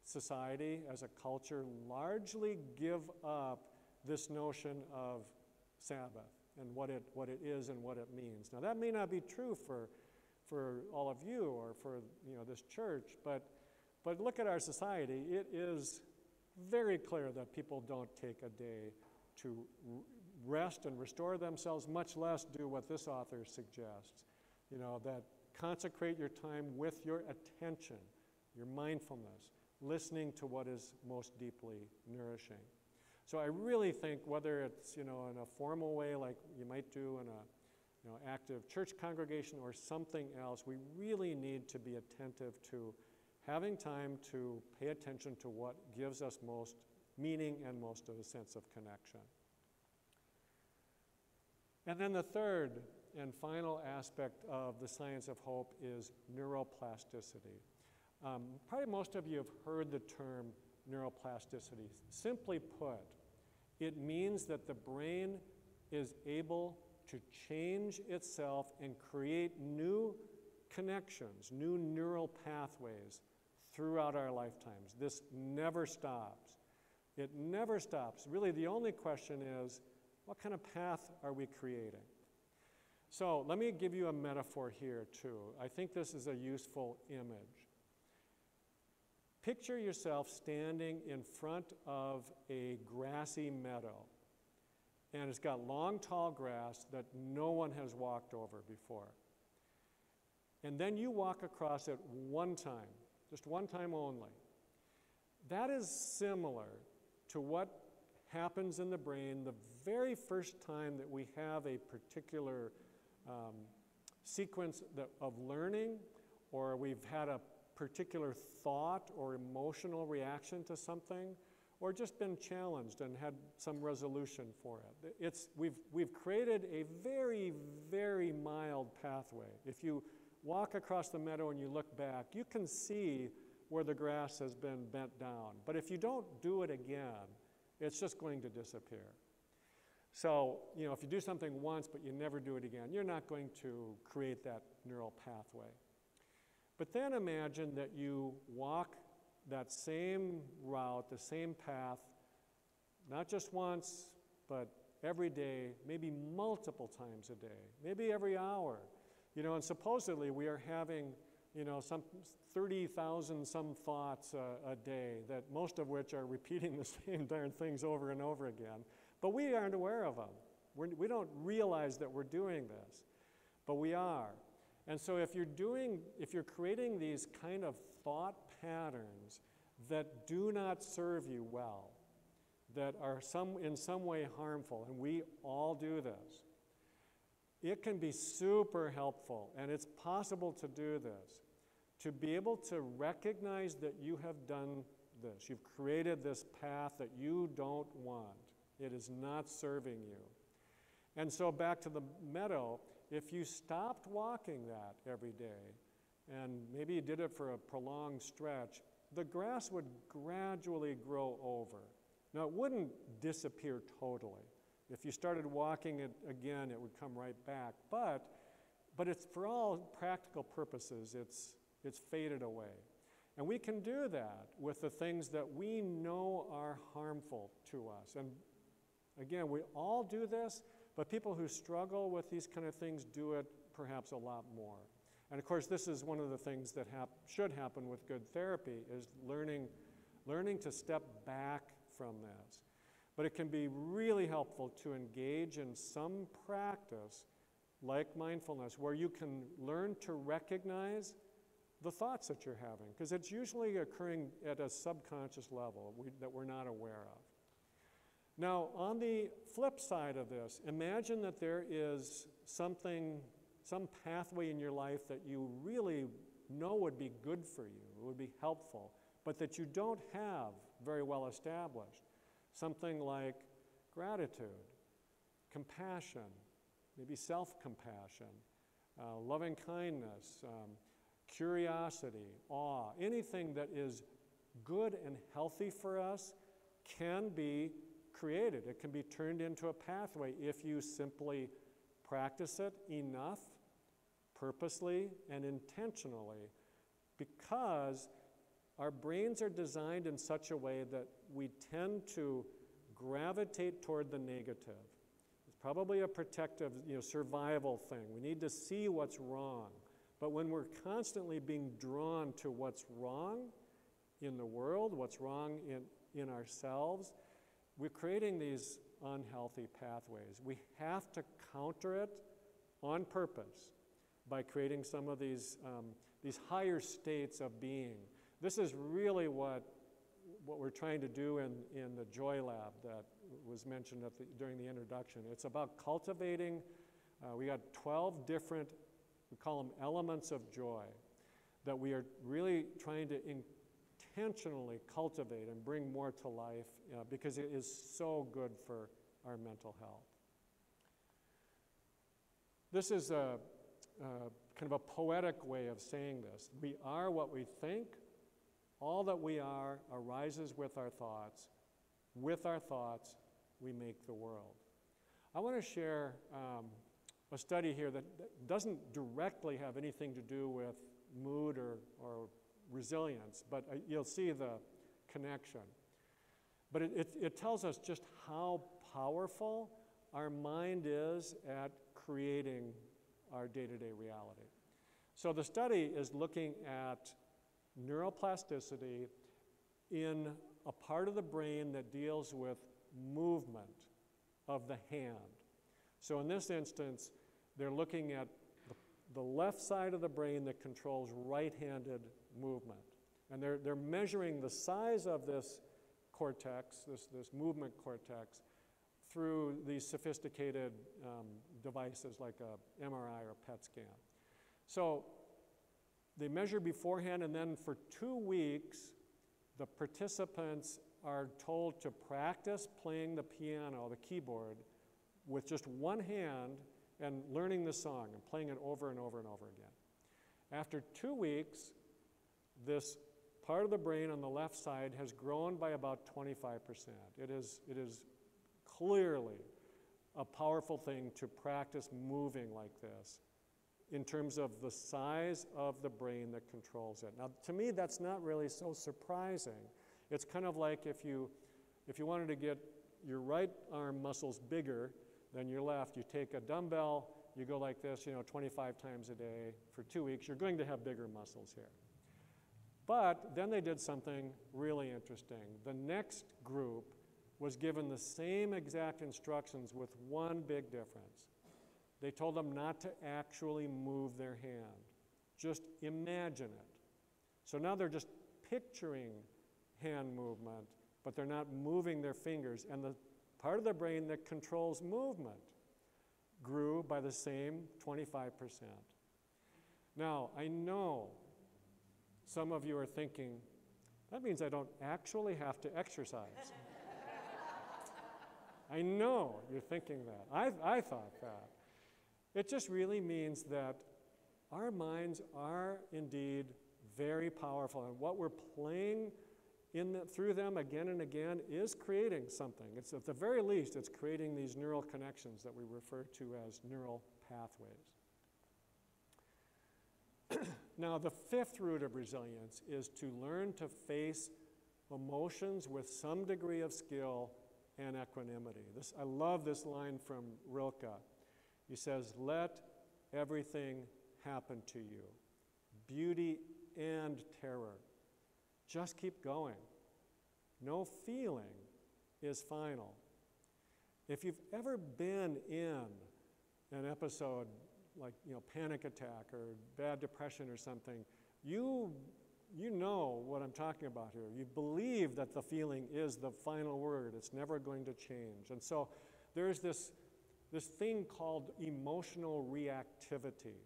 society, as a culture, largely give up this notion of Sabbath and what it, what it is and what it means. Now, that may not be true for, for all of you or for you know, this church, but, but look at our society. It is very clear that people don't take a day to rest and restore themselves, much less do what this author suggests. You know, that consecrate your time with your attention, your mindfulness, listening to what is most deeply nourishing. So I really think whether it's, you know, in a formal way like you might do in a you know, active church congregation or something else, we really need to be attentive to having time to pay attention to what gives us most meaning and most of a sense of connection. And then the third and final aspect of the science of hope is neuroplasticity. Um, probably most of you have heard the term neuroplasticity. Simply put, it means that the brain is able to change itself and create new connections, new neural pathways throughout our lifetimes. This never stops. It never stops. Really, the only question is what kind of path are we creating? So, let me give you a metaphor here, too. I think this is a useful image. Picture yourself standing in front of a grassy meadow, and it's got long, tall grass that no one has walked over before. And then you walk across it one time, just one time only. That is similar to what happens in the brain the very first time that we have a particular um, sequence that, of learning or we've had a particular thought or emotional reaction to something or just been challenged and had some resolution for it. It's, we've, we've created a very, very mild pathway. If you walk across the meadow and you look back, you can see where the grass has been bent down. But if you don't do it again, it's just going to disappear. So, you know, if you do something once but you never do it again, you're not going to create that neural pathway. But then imagine that you walk that same route, the same path, not just once, but every day, maybe multiple times a day, maybe every hour. You know, and supposedly we are having you know, some 30,000 some thoughts a, a, day, that most of which are repeating the same darn things over and over again. But we aren't aware of them. We're, we do not realize that we're doing this, but we are. And so if you're doing, if you're creating these kind of thought patterns that do not serve you well, that are some, in some way harmful, and we all do this, it can be super helpful, and it's possible to do this to be able to recognize that you have done this. You've created this path that you don't want, it is not serving you. And so, back to the meadow, if you stopped walking that every day, and maybe you did it for a prolonged stretch, the grass would gradually grow over. Now, it wouldn't disappear totally. If you started walking it again, it would come right back. But, but it's for all practical purposes, it's, it's faded away. And we can do that with the things that we know are harmful to us. And again, we all do this, but people who struggle with these kind of things do it perhaps a lot more. And of course, this is one of the things that hap- should happen with good therapy is learning, learning to step back from this. But it can be really helpful to engage in some practice like mindfulness where you can learn to recognize the thoughts that you're having, because it's usually occurring at a subconscious level we, that we're not aware of. Now, on the flip side of this, imagine that there is something, some pathway in your life that you really know would be good for you, would be helpful, but that you don't have very well established. Something like gratitude, compassion, maybe self compassion, uh, loving kindness. Um, curiosity, awe, anything that is good and healthy for us can be created. It can be turned into a pathway if you simply practice it enough, purposely and intentionally, because our brains are designed in such a way that we tend to gravitate toward the negative. It's probably a protective, you know, survival thing. We need to see what's wrong. But when we're constantly being drawn to what's wrong in the world, what's wrong in, in ourselves, we're creating these unhealthy pathways. We have to counter it on purpose by creating some of these, um, these higher states of being. This is really what, what we're trying to do in, in the Joy Lab that was mentioned the, during the introduction. It's about cultivating, uh, we got 12 different we call them elements of joy that we are really trying to intentionally cultivate and bring more to life uh, because it is so good for our mental health. This is a, a kind of a poetic way of saying this. We are what we think. All that we are arises with our thoughts. With our thoughts, we make the world. I want to share um, a study here that, that doesn't directly have anything to do with mood or, or resilience, but uh, you'll see the connection. But it, it, it tells us just how powerful our mind is at creating our day to day reality. So the study is looking at neuroplasticity in a part of the brain that deals with movement of the hand. So in this instance, they're looking at the, left side of the brain that controls right handed movement. And they're, they're measuring the size of this cortex, this, this movement cortex, through these sophisticated um, devices like a MRI or a PET scan. So they measure beforehand, and then for two weeks, the participants are told to practice playing the piano, the keyboard, with just one hand and learning the song and playing it over and over and over again. After two weeks, this part of the brain on the left side has grown by about 25%. It is, it is clearly a powerful thing to practice moving like this in terms of the size of the brain that controls it. Now, to me, that's not really so surprising. It's kind of like if you, if you wanted to get your right arm muscles bigger than your left, you take a dumbbell, you go like this, you know, 25 times a day for two weeks, you're going to have bigger muscles here. But then they did something really interesting. The next group was given the same exact instructions with one big difference. They told them not to actually move their hand, just imagine it. So now they're just picturing hand movement, but they're not moving their fingers. And the part of the brain that controls movement grew by the same 25%. Now, I know some of you are thinking, that means I don't actually have to exercise. I know you're thinking that. I, I thought that. It just really means that our minds are indeed very powerful, and what we're playing in the, through them again and again is creating something. It's at the very least, it's creating these neural connections that we refer to as neural pathways. now, the fifth root of resilience is to learn to face emotions with some degree of skill and equanimity. This, I love this line from Rilke. He says, Let everything happen to you beauty and terror. Just keep going. No feeling is final. If you've ever been in an episode like you know panic attack or bad depression or something, you you know what I'm talking about here. You believe that the feeling is the final word. It's never going to change. And so there's this this thing called emotional reactivity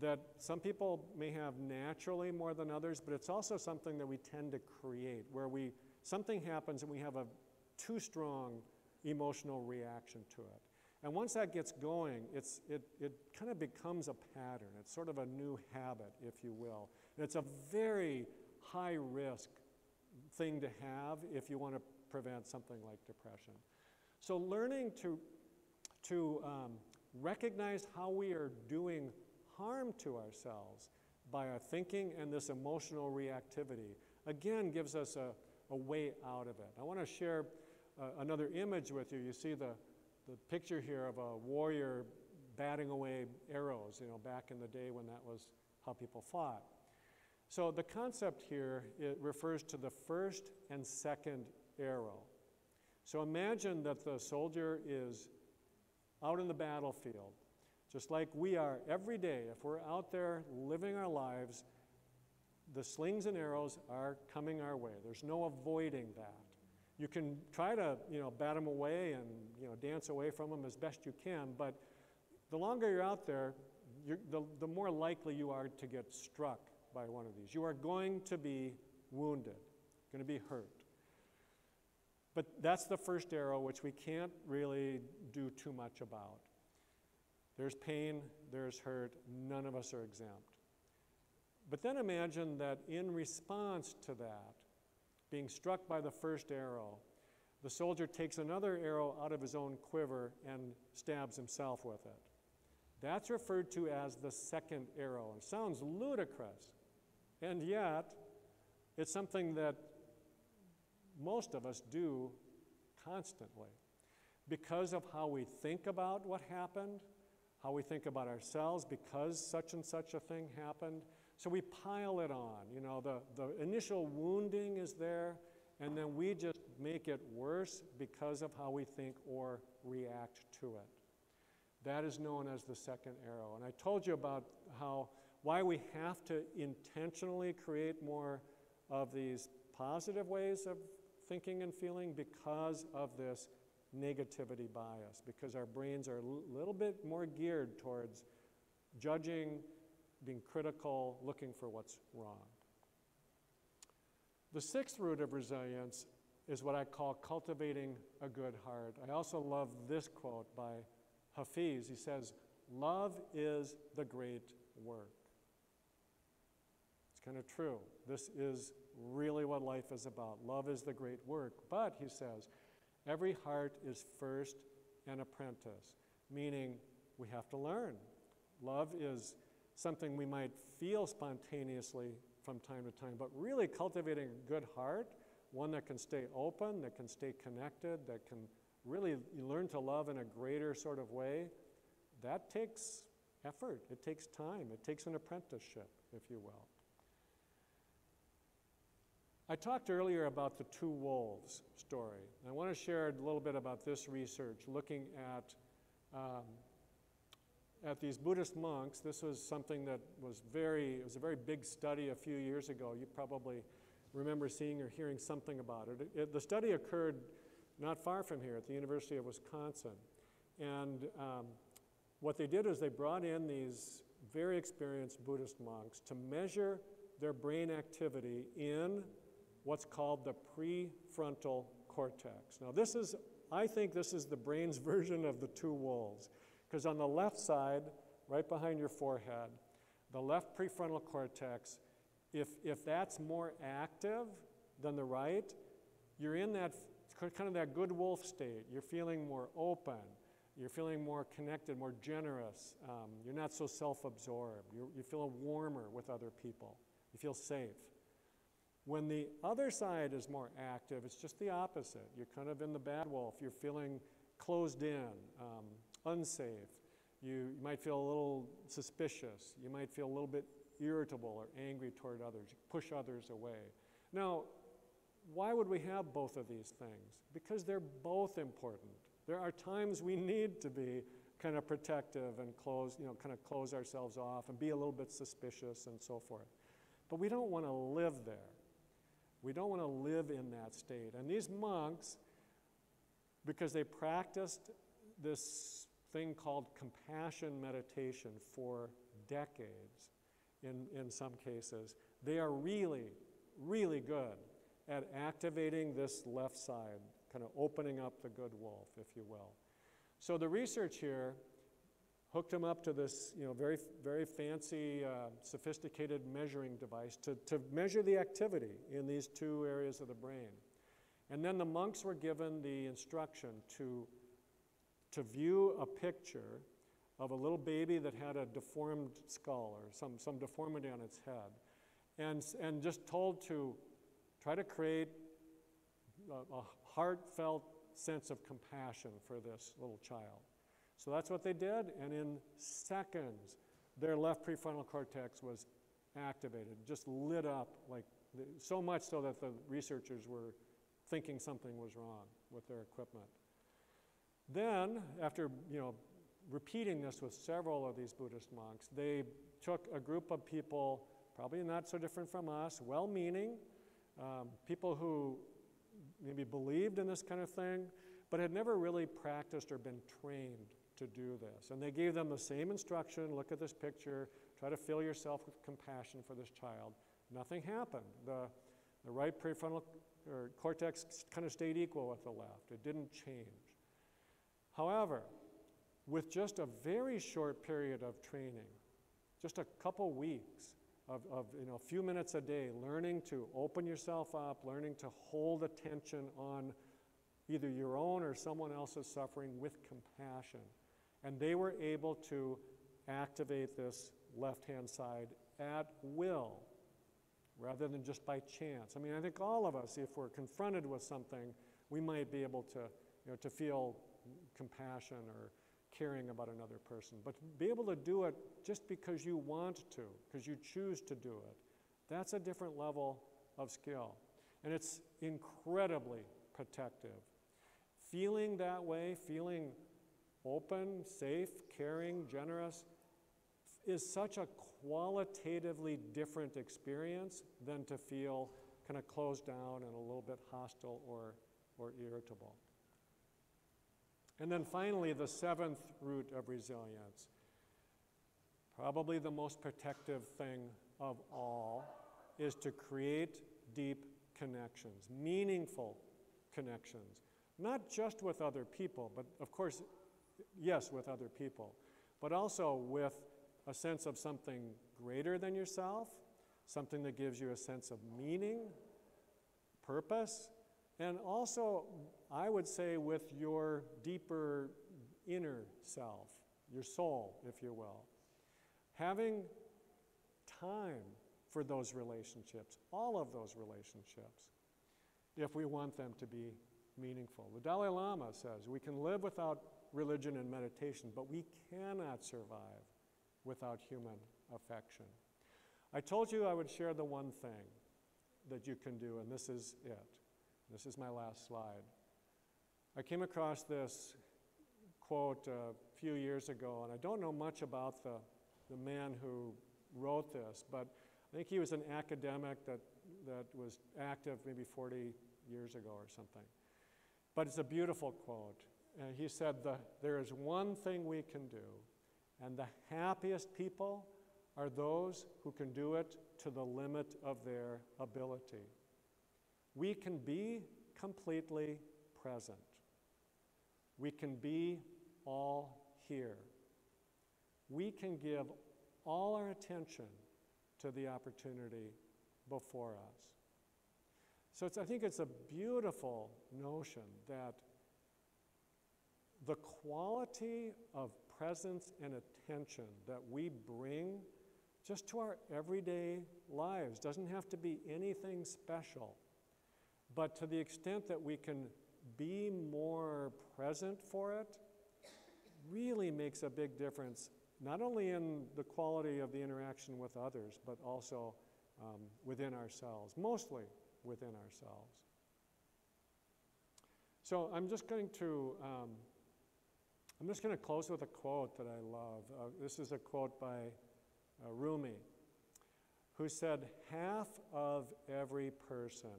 that some people may have naturally more than others, but it's also something that we tend to create where we something happens and we have a too strong emotional reaction to it. And once that gets going, it's, it, it kind of becomes a pattern. It's sort of a new habit, if you will. And it's a very high risk thing to have if you want to prevent something like depression. So, learning to to um, recognize how we are doing harm to ourselves by our thinking and this emotional reactivity, again, gives us a, a way out of it. I want to share uh, another image with you. You see the, the picture here of a warrior batting away arrows, you know, back in the day when that was how people fought. So the concept here it refers to the first and second arrow. So imagine that the soldier is out in the battlefield, just like we are every day, if we're out there living our lives, the slings and arrows are coming our way. There's no avoiding that. You can try to, you know, bat them away and, you know, dance away from them as best you can, but the longer you're out there, you're, the, the more likely you are to get struck by one of these. You are going to be wounded, going to be hurt. But that's the first arrow, which we can't really do too much about. There's pain, there's hurt, none of us are exempt. But then imagine that in response to that, being struck by the first arrow, the soldier takes another arrow out of his own quiver and stabs himself with it. That's referred to as the second arrow. It sounds ludicrous, and yet it's something that most of us do constantly because of how we think about what happened, how we think about ourselves because such and such a thing happened. So we pile it on. You know, the, the initial wounding is there, and then we just make it worse because of how we think or react to it. That is known as the second arrow. And I told you about how why we have to intentionally create more of these positive ways of thinking and feeling because of this negativity bias, because our brains are a little bit more geared towards judging, being critical, looking for what's wrong. The sixth root of resilience is what I call cultivating a good heart. I also love this quote by Hafiz. He says, Love is the great work. It's kind of true. This is really what life is about. Love is the great work. But, he says, every heart is first an apprentice, meaning we have to learn. Love is something we might feel spontaneously from time to time, but really cultivating a good heart, one that can stay open, that can stay connected, that can really learn to love in a greater sort of way, that takes effort. It takes time. It takes an apprenticeship, if you will. I talked earlier about the two wolves story. I want to share a little bit about this research, looking at um, at these Buddhist monks. This was something that was very it was a very big study a few years ago. You probably remember seeing or hearing something about it. it, it the study occurred not far from here at the University of Wisconsin, and um, what they did is they brought in these very experienced Buddhist monks to measure their brain activity in what's called the prefrontal cortex. Now, this is, I think this is the brain's version of the two wolves, because on the left side, right behind your forehead, the left prefrontal cortex, if, if that's more active than the right, you're in that kind of that good wolf state. You're feeling more open. You're feeling more connected, more generous. Um, you're not so self absorbed. You feel warmer with other people. You feel safe. When the other side is more active, it's just the opposite. You're kind of in the bad wolf. You're feeling closed in, um, unsafe. You, you might feel a little suspicious. You might feel a little bit irritable or angry toward others. You push others away. Now, why would we have both of these things? Because they're both important. There are times we need to be kind of protective and close, you know, kind of close ourselves off and be a little bit suspicious and so forth. But we don't want to live there. We don't want to live in that state. And these monks, because they practiced this thing called compassion meditation for decades, in, in some cases, they are really, really good at activating this left side, kind of opening up the good wolf, if you will. So the research here hooked him up to this you know, very, very fancy, uh, sophisticated measuring device to, to measure the activity in these two areas of the brain. And then the monks were given the instruction to, to view a picture of a little baby that had a deformed skull or some, some deformity on its head, and, and just told to try to create a, a heartfelt sense of compassion for this little child. So that's what they did, and in seconds, their left prefrontal cortex was activated, just lit up, like so much so that the researchers were thinking something was wrong with their equipment. Then, after you know, repeating this with several of these Buddhist monks, they took a group of people, probably not so different from us, well-meaning, um, people who maybe believed in this kind of thing, but had never really practiced or been trained to do this. And they gave them the same instruction look at this picture, try to fill yourself with compassion for this child. Nothing happened. The, the right prefrontal or cortex kind of stayed equal with the left, it didn't change. However, with just a very short period of training, just a couple weeks of, of you know, a few minutes a day, learning to open yourself up, learning to hold attention on either your own or someone else's suffering with compassion. And they were able to activate this left hand side at will rather than just by chance. I mean, I think all of us, if we're confronted with something, we might be able to, you know, to feel compassion or caring about another person. But be able to do it just because you want to, because you choose to do it, that's a different level of skill. And it's incredibly protective. Feeling that way, feeling open, safe, caring, generous, is such a qualitatively different experience than to feel kind of closed down and a little bit hostile or, or irritable. And then finally, the seventh root of resilience. Probably the most protective thing of all is to create deep connections, meaningful connections, not just with other people, but of course, yes, with other people, but also with a sense of something greater than yourself, something that gives you a sense of meaning, purpose, and also, I would say, with your deeper inner self, your soul, if you will. Having time for those relationships, all of those relationships, if we want them to be meaningful. The Dalai Lama says we can live without religion and meditation, but we cannot survive without human affection. I told you I would share the one thing that you can do, and this is it. This is my last slide. I came across this quote a few years ago, and I don't know much about the, the man who wrote this, but I think he was an academic that, that was active maybe 40 years ago or something. But it's a beautiful quote. And he said, the, There is one thing we can do, and the happiest people are those who can do it to the limit of their ability. We can be completely present. We can be all here. We can give all our attention to the opportunity before us. So I think it's a beautiful notion that the quality of presence and attention that we bring just to our everyday lives doesn't have to be anything special. But to the extent that we can be more present for it, really makes a big difference, not only in the quality of the interaction with others, but also um, within ourselves, mostly within ourselves. So I'm just going to. Um, I'm just going to close with a quote that I love. Uh, this is a quote by uh, Rumi, who said, Half of every person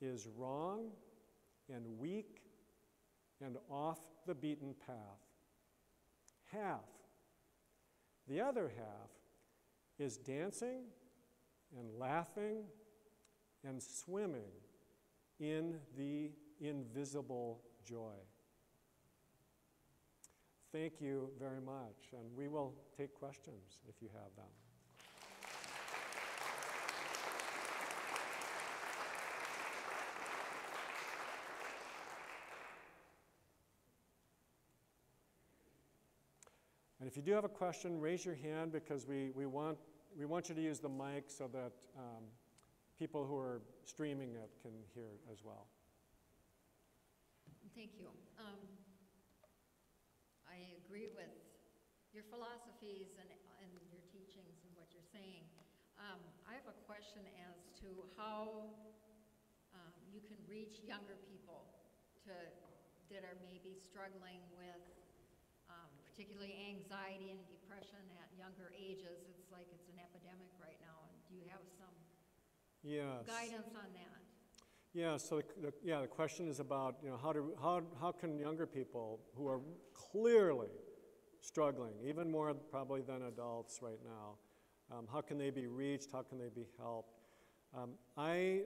is wrong and weak and off the beaten path. Half. The other half is dancing and laughing and swimming in the invisible joy. Thank you very much, and we will take questions if you have them. And if you do have a question, raise your hand because we, we, want, we want you to use the mic so that um, people who are streaming it can hear as well. Thank you. Um, agree with your philosophies and, and your teachings and what you're saying. Um, I have a question as to how um, you can reach younger people to, that are maybe struggling with particularly anxiety and depression at younger ages. It's like it's an epidemic right now. And do you have some yes. guidance on that? Yeah, so the, the, yeah, the question is about you know how do how how can younger people who are clearly struggling, even more probably than adults right now, um, how can they be reached? How can they be helped? Um, I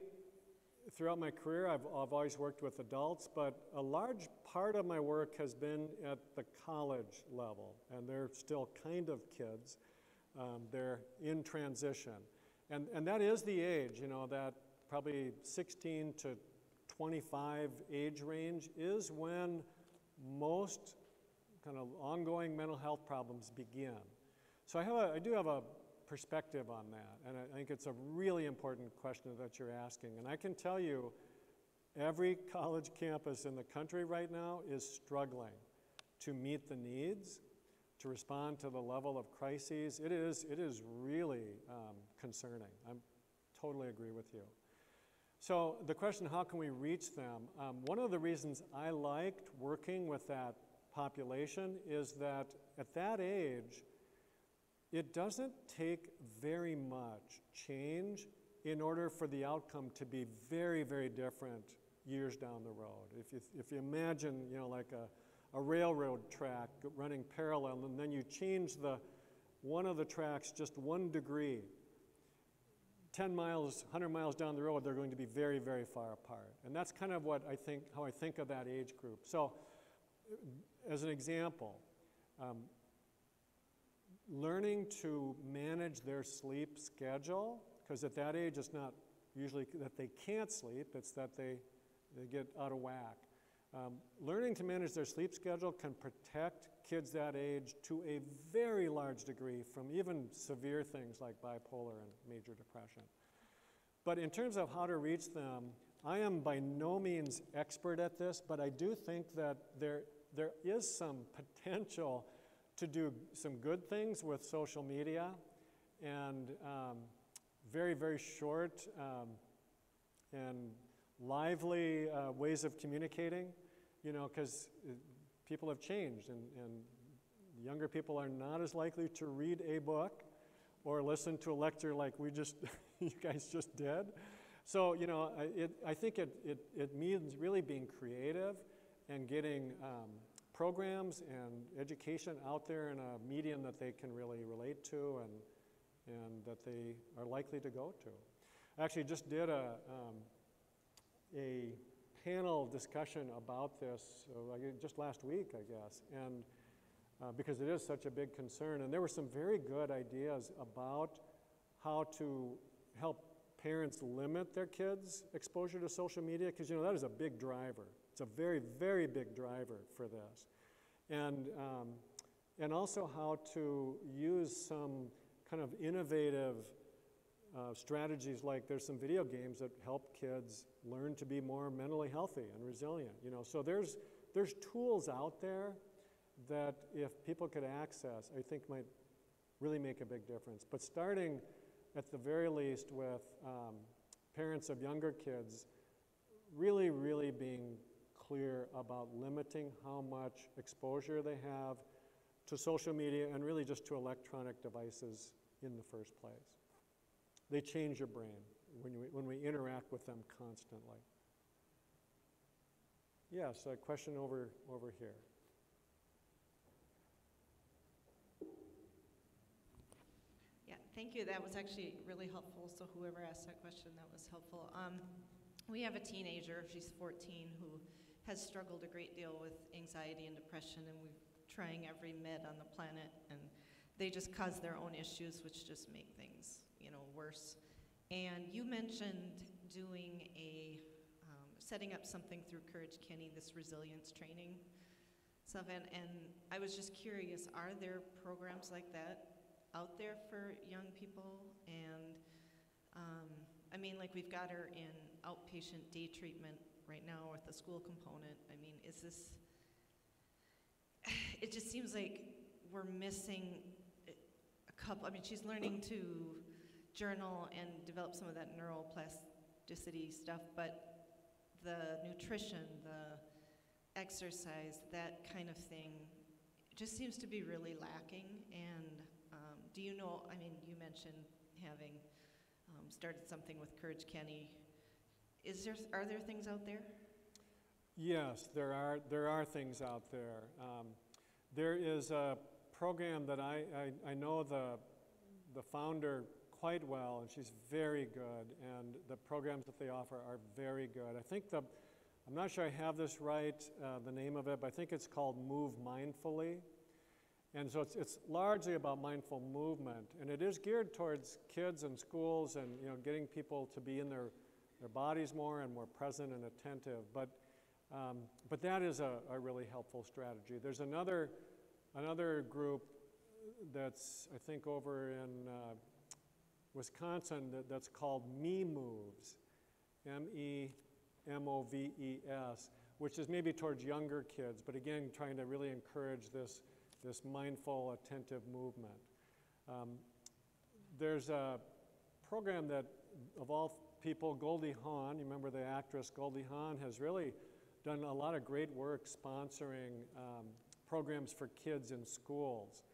throughout my career, I've, I've always worked with adults, but a large part of my work has been at the college level, and they're still kind of kids. Um, they're in transition. And, and that is the age, you know, that probably 16 to 25 age range is when most kind of ongoing mental health problems begin. So I, have a, I do have a perspective on that, and I think it's a really important question that you're asking. And I can tell you, every college campus in the country right now is struggling to meet the needs, to respond to the level of crises. It is, it is really um, concerning. I totally agree with you. So the question, how can we reach them? Um, one of the reasons I liked working with that population is that at that age, it doesn't take very much change in order for the outcome to be very, very different years down the road. If you, if you imagine, you know, like a, a railroad track running parallel, and then you change the one of the tracks just one degree, 10 miles, 100 miles down the road, they're going to be very, very far apart. And that's kind of what I think, how I think of that age group. So, as an example, um, learning to manage their sleep schedule, because at that age it's not usually that they can't sleep, it's that they, they get out of whack. Um, learning to manage their sleep schedule can protect kids that age to a very large degree from even severe things like bipolar and major depression. But in terms of how to reach them, I am by no means expert at this, but I do think that there, there is some potential to do some good things with social media and um, very, very short um, and lively uh, ways of communicating, you know, because uh, people have changed and, and younger people are not as likely to read a book or listen to a lecture like we just, you guys just did. So, you know, it, I think it, it, it means really being creative and getting um, programs and education out there in a medium that they can really relate to and, and that they are likely to go to. I actually just did a, um, a panel discussion about this uh, just last week, I guess, and uh, because it is such a big concern. And there were some very good ideas about how to help parents limit their kids' exposure to social media, because you know that is a big driver. It's a very, very big driver for this. And, um, and also how to use some kind of innovative uh, strategies like there's some video games that help kids learn to be more mentally healthy and resilient you know so there's there's tools out there that if people could access i think might really make a big difference but starting at the very least with um, parents of younger kids really really being clear about limiting how much exposure they have to social media and really just to electronic devices in the first place. They change your brain when, we when we interact with them constantly. Yes, a question over, over here. Yeah, thank you. That was actually really helpful. So whoever asked that question, that was helpful. Um, we have a teenager, she's 14, who has struggled a great deal with anxiety and depression, and we're trying every med on the planet, and they just cause their own issues, which just make things, you know, worse. And you mentioned doing a, um, setting up something through Courage Kenny, this resilience training stuff, and, and I was just curious, are there programs like that out there for young people? And um, I mean, like we've got her in outpatient day treatment right now with the school component. I mean, is this, it just seems like we're missing a couple, I mean, she's learning to journal and develop some of that neuroplasticity stuff, but the nutrition, the exercise, that kind of thing, just seems to be really lacking. And um, do you know, I mean, you mentioned having um, started something with Courage Kenny is there, are there things out there? Yes, there are, there are things out there. Um, there is a program that I, I, I know the, the founder quite well, and she's very good, and the programs that they offer are very good. I think the, I'm not sure I have this right, uh, the name of it, but I think it's called Move Mindfully. And so it's, it's largely about mindful movement, and it is geared towards kids and schools and you know getting people to be in their, their bodies more and more present and attentive. But, um, but that is a, a really helpful strategy. There's another, another group that's, I think, over in uh, Wisconsin that, that's called Me Moves, M E M O V E S, which is maybe towards younger kids, but again, trying to really encourage this this mindful, attentive movement. Um, there's a program that, of all people, Goldie Hawn, you remember the actress Goldie Hawn, has really done a lot of great work sponsoring um, programs for kids in schools.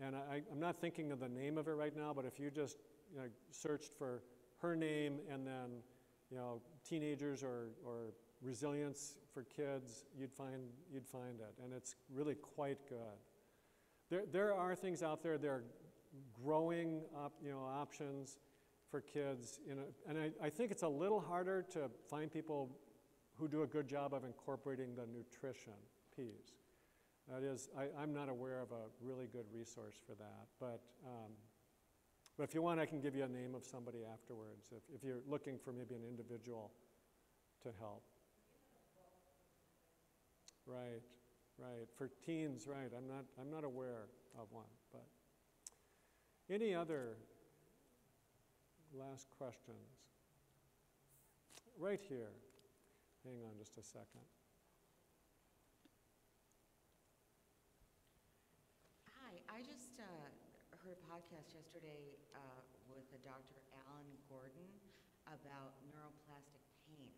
And I, am not thinking of the name of it right now, but if you just you know, searched for her name and then you know, teenagers or, or resilience for kids, you'd find, you'd find it. And it's really quite good. There, there are things out there, there are growing up, you know, options for kids. You know, and I, I think it's a little harder to find people who do a good job of incorporating the nutrition piece. That is, I, am not aware of a really good resource for that. But, um, but if you want, I can give you a name of somebody afterwards if, if you're looking for maybe an individual to help. Right. Right, for teens, right. I'm not, I'm not aware of one, but any other last questions? Right here. Hang on just a second. Hi, I just uh, heard a podcast yesterday uh, with a Dr. Alan Gordon about neuroplastic pain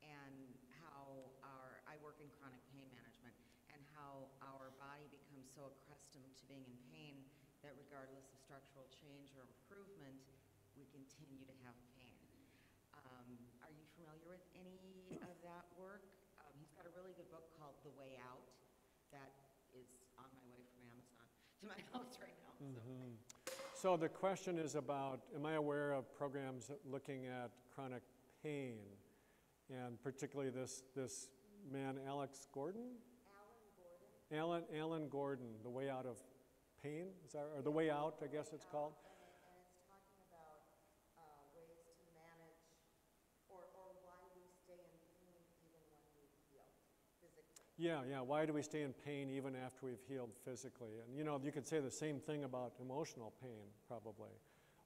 and how our, I work in chronic pain management, and how our body becomes so accustomed to being in pain that regardless of structural change or improvement, we continue to have pain. Um, are you familiar with any of that work? Um, he's got a really good book called The Way Out that is on my way from Amazon to my house right now. So. Mm-hmm. So the question is about, am I aware of programs looking at chronic pain? And particularly this, this man, Alex Gordon, Alan, Gordon. Alan Gordon, The Way Out of Pain, is that, or The Way Out, I guess it's called. And, and it's talking about uh, ways to manage or, or why we stay in pain even when we heal physically. Yeah, yeah. Why do we stay in pain even after we've healed physically? And you know, you could say the same thing about emotional pain, probably.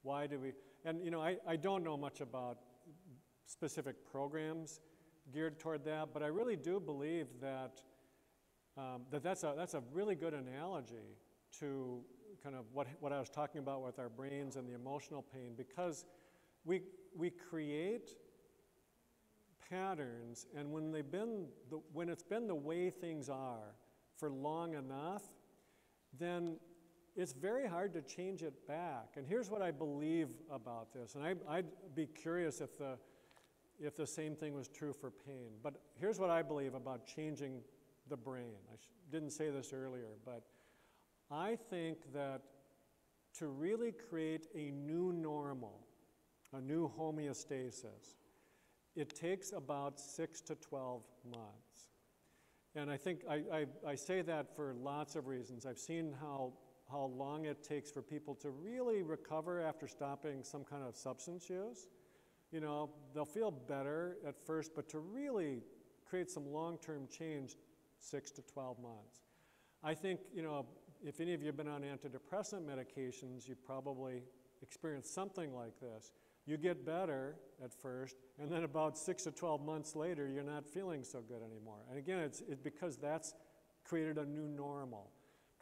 Why do we? And you know, I, I don't know much about specific programs geared toward that, but I really do believe that um, that that's a, that's a really good analogy to kind of what, what I was talking about with our brains and the emotional pain because we, we create patterns and when they've been the, when it's been the way things are for long enough then it's very hard to change it back and here's what i believe about this and I, i'd be curious if the if the same thing was true for pain but here's what i believe about changing the brain. I didn't say this earlier, but I think that to really create a new normal, a new homeostasis, it takes about six to 12 months. And I think I, I, I, say that for lots of reasons. I've seen how, how long it takes for people to really recover after stopping some kind of substance use. You know, they'll feel better at first, but to really create some long term change six to 12 months. I think, you know, if any of you have been on antidepressant medications, you probably experienced something like this. You get better at first, and then about six to 12 months later, you're not feeling so good anymore. And again, it's, it's because that's created a new normal.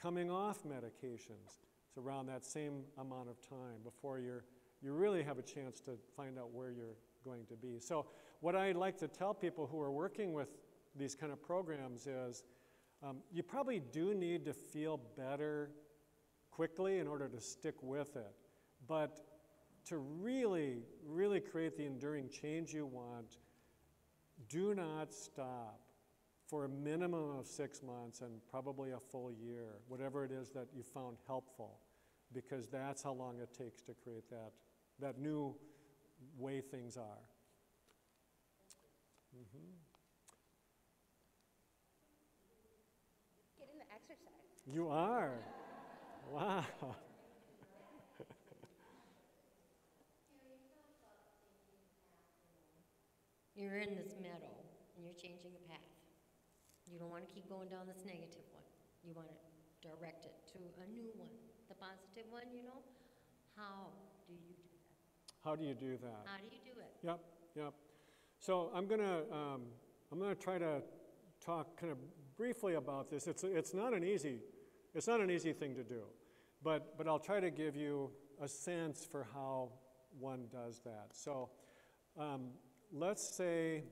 Coming off medications, it's around that same amount of time before you're, you really have a chance to find out where you're going to be. So, what I like to tell people who are working with these kind of programs is um, you probably do need to feel better quickly in order to stick with it. But to really, really create the enduring change you want, do not stop for a minimum of six months and probably a full year, whatever it is that you found helpful, because that's how long it takes to create that that new way things are. Mhm. Getting the exercise. You are. Wow. You're in this meadow and you're changing a path. You don't want to keep going down this negative one. You want to direct it to a new one, the positive one, you know? How do you do that? How do you do that? How do you do it? Yep, yep. So I'm gonna, um, I'm gonna try to talk kind of briefly about this. It's, it's not an easy, it's not an easy thing to do, but, but I'll try to give you a sense for how one does that. So um, let's say,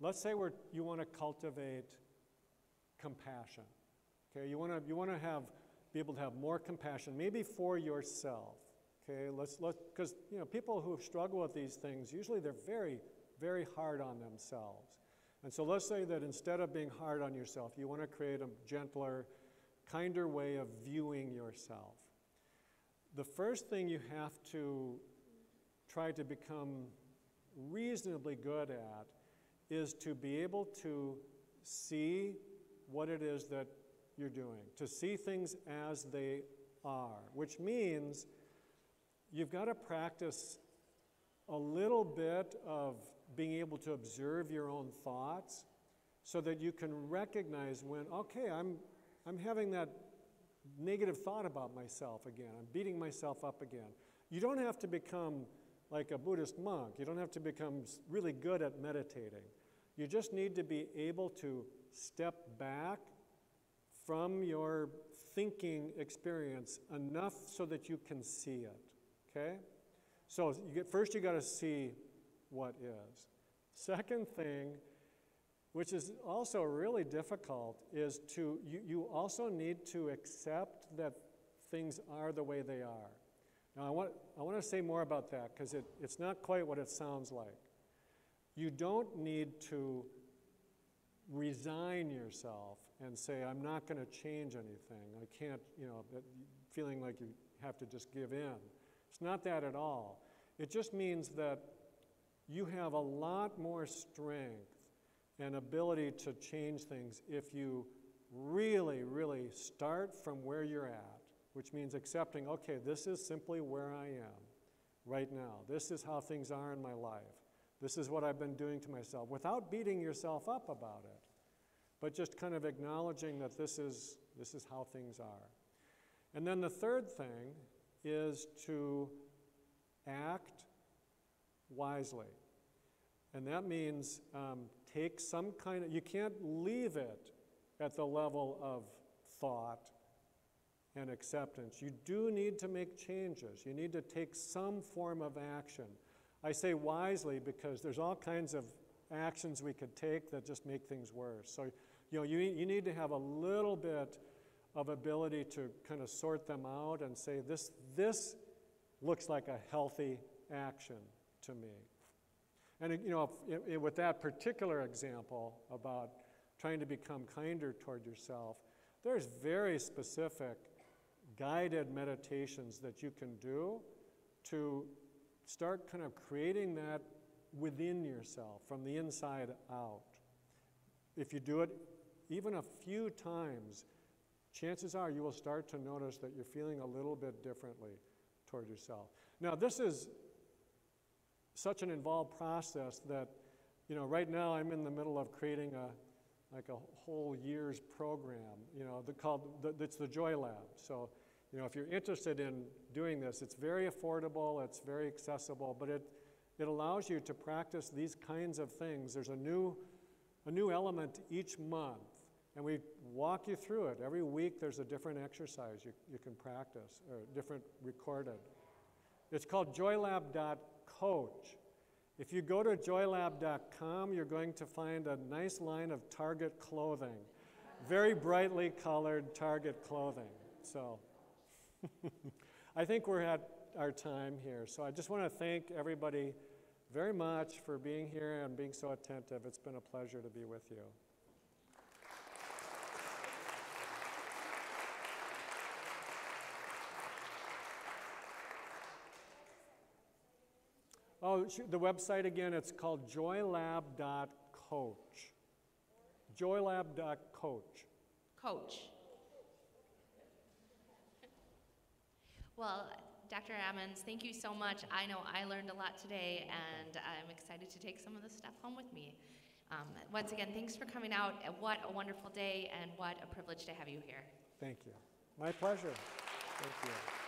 let's say we're, you want to cultivate compassion. Okay, you want to you want to have be able to have more compassion, maybe for yourself. Okay, let's let because you know people who struggle with these things usually they're very very hard on themselves. And so let's say that instead of being hard on yourself, you want to create a gentler, kinder way of viewing yourself. The first thing you have to try to become reasonably good at is to be able to see what it is that you're doing, to see things as they are, which means you've got to practice a little bit of being able to observe your own thoughts so that you can recognize when, okay, I'm, I'm having that negative thought about myself again. I'm beating myself up again. You don't have to become like a Buddhist monk. You don't have to become really good at meditating. You just need to be able to step back from your thinking experience enough so that you can see it. Okay? So you get, first you got to see what is. Second thing, which is also really difficult, is to you, you also need to accept that things are the way they are. Now I want I want to say more about that because it, it's not quite what it sounds like. You don't need to resign yourself and say, I'm not going to change anything. I can't, you know, feeling like you have to just give in. It's not that at all. It just means that you have a lot more strength and ability to change things if you really, really start from where you're at, which means accepting, okay, this is simply where I am right now. This is how things are in my life. This is what I've been doing to myself without beating yourself up about it, but just kind of acknowledging that this is, this is how things are. And then the third thing is to act wisely. And that means um, take some kind of, you can't leave it at the level of thought and acceptance. You do need to make changes. You need to take some form of action. I say wisely because there's all kinds of actions we could take that just make things worse. So, you know, you, you need to have a little bit of ability to kind of sort them out and say, this, this looks like a healthy action to me. And, you know, if, if, with that particular example about trying to become kinder toward yourself, there's very specific guided meditations that you can do to start kind of creating that within yourself, from the inside out. If you do it even a few times, chances are you will start to notice that you're feeling a little bit differently toward yourself. Now, this is such an involved process that, you know, right now I'm in the middle of creating a like a whole year's program, you know, the, called, the, it's the Joy Lab. So, you know, if you're interested in doing this, it's very affordable, it's very accessible, but it, it allows you to practice these kinds of things. There's a new, a new element each month, and we walk you through it. Every week there's a different exercise you, you can practice, or different recorded. It's called joylab.coach. If you go to joylab.com, you're going to find a nice line of Target clothing, very brightly colored Target clothing. So I think we're at our time here. So I just want to thank everybody very much for being here and being so attentive. It's been a pleasure to be with you. Oh, the website again, it's called joylab.coach. Joylab.coach. Coach. Well, Dr. Emmons, thank you so much. I know I learned a lot today, and I'm excited to take some of this stuff home with me. Um, once again, thanks for coming out. What a wonderful day, and what a privilege to have you here. Thank you. My pleasure. Thank you.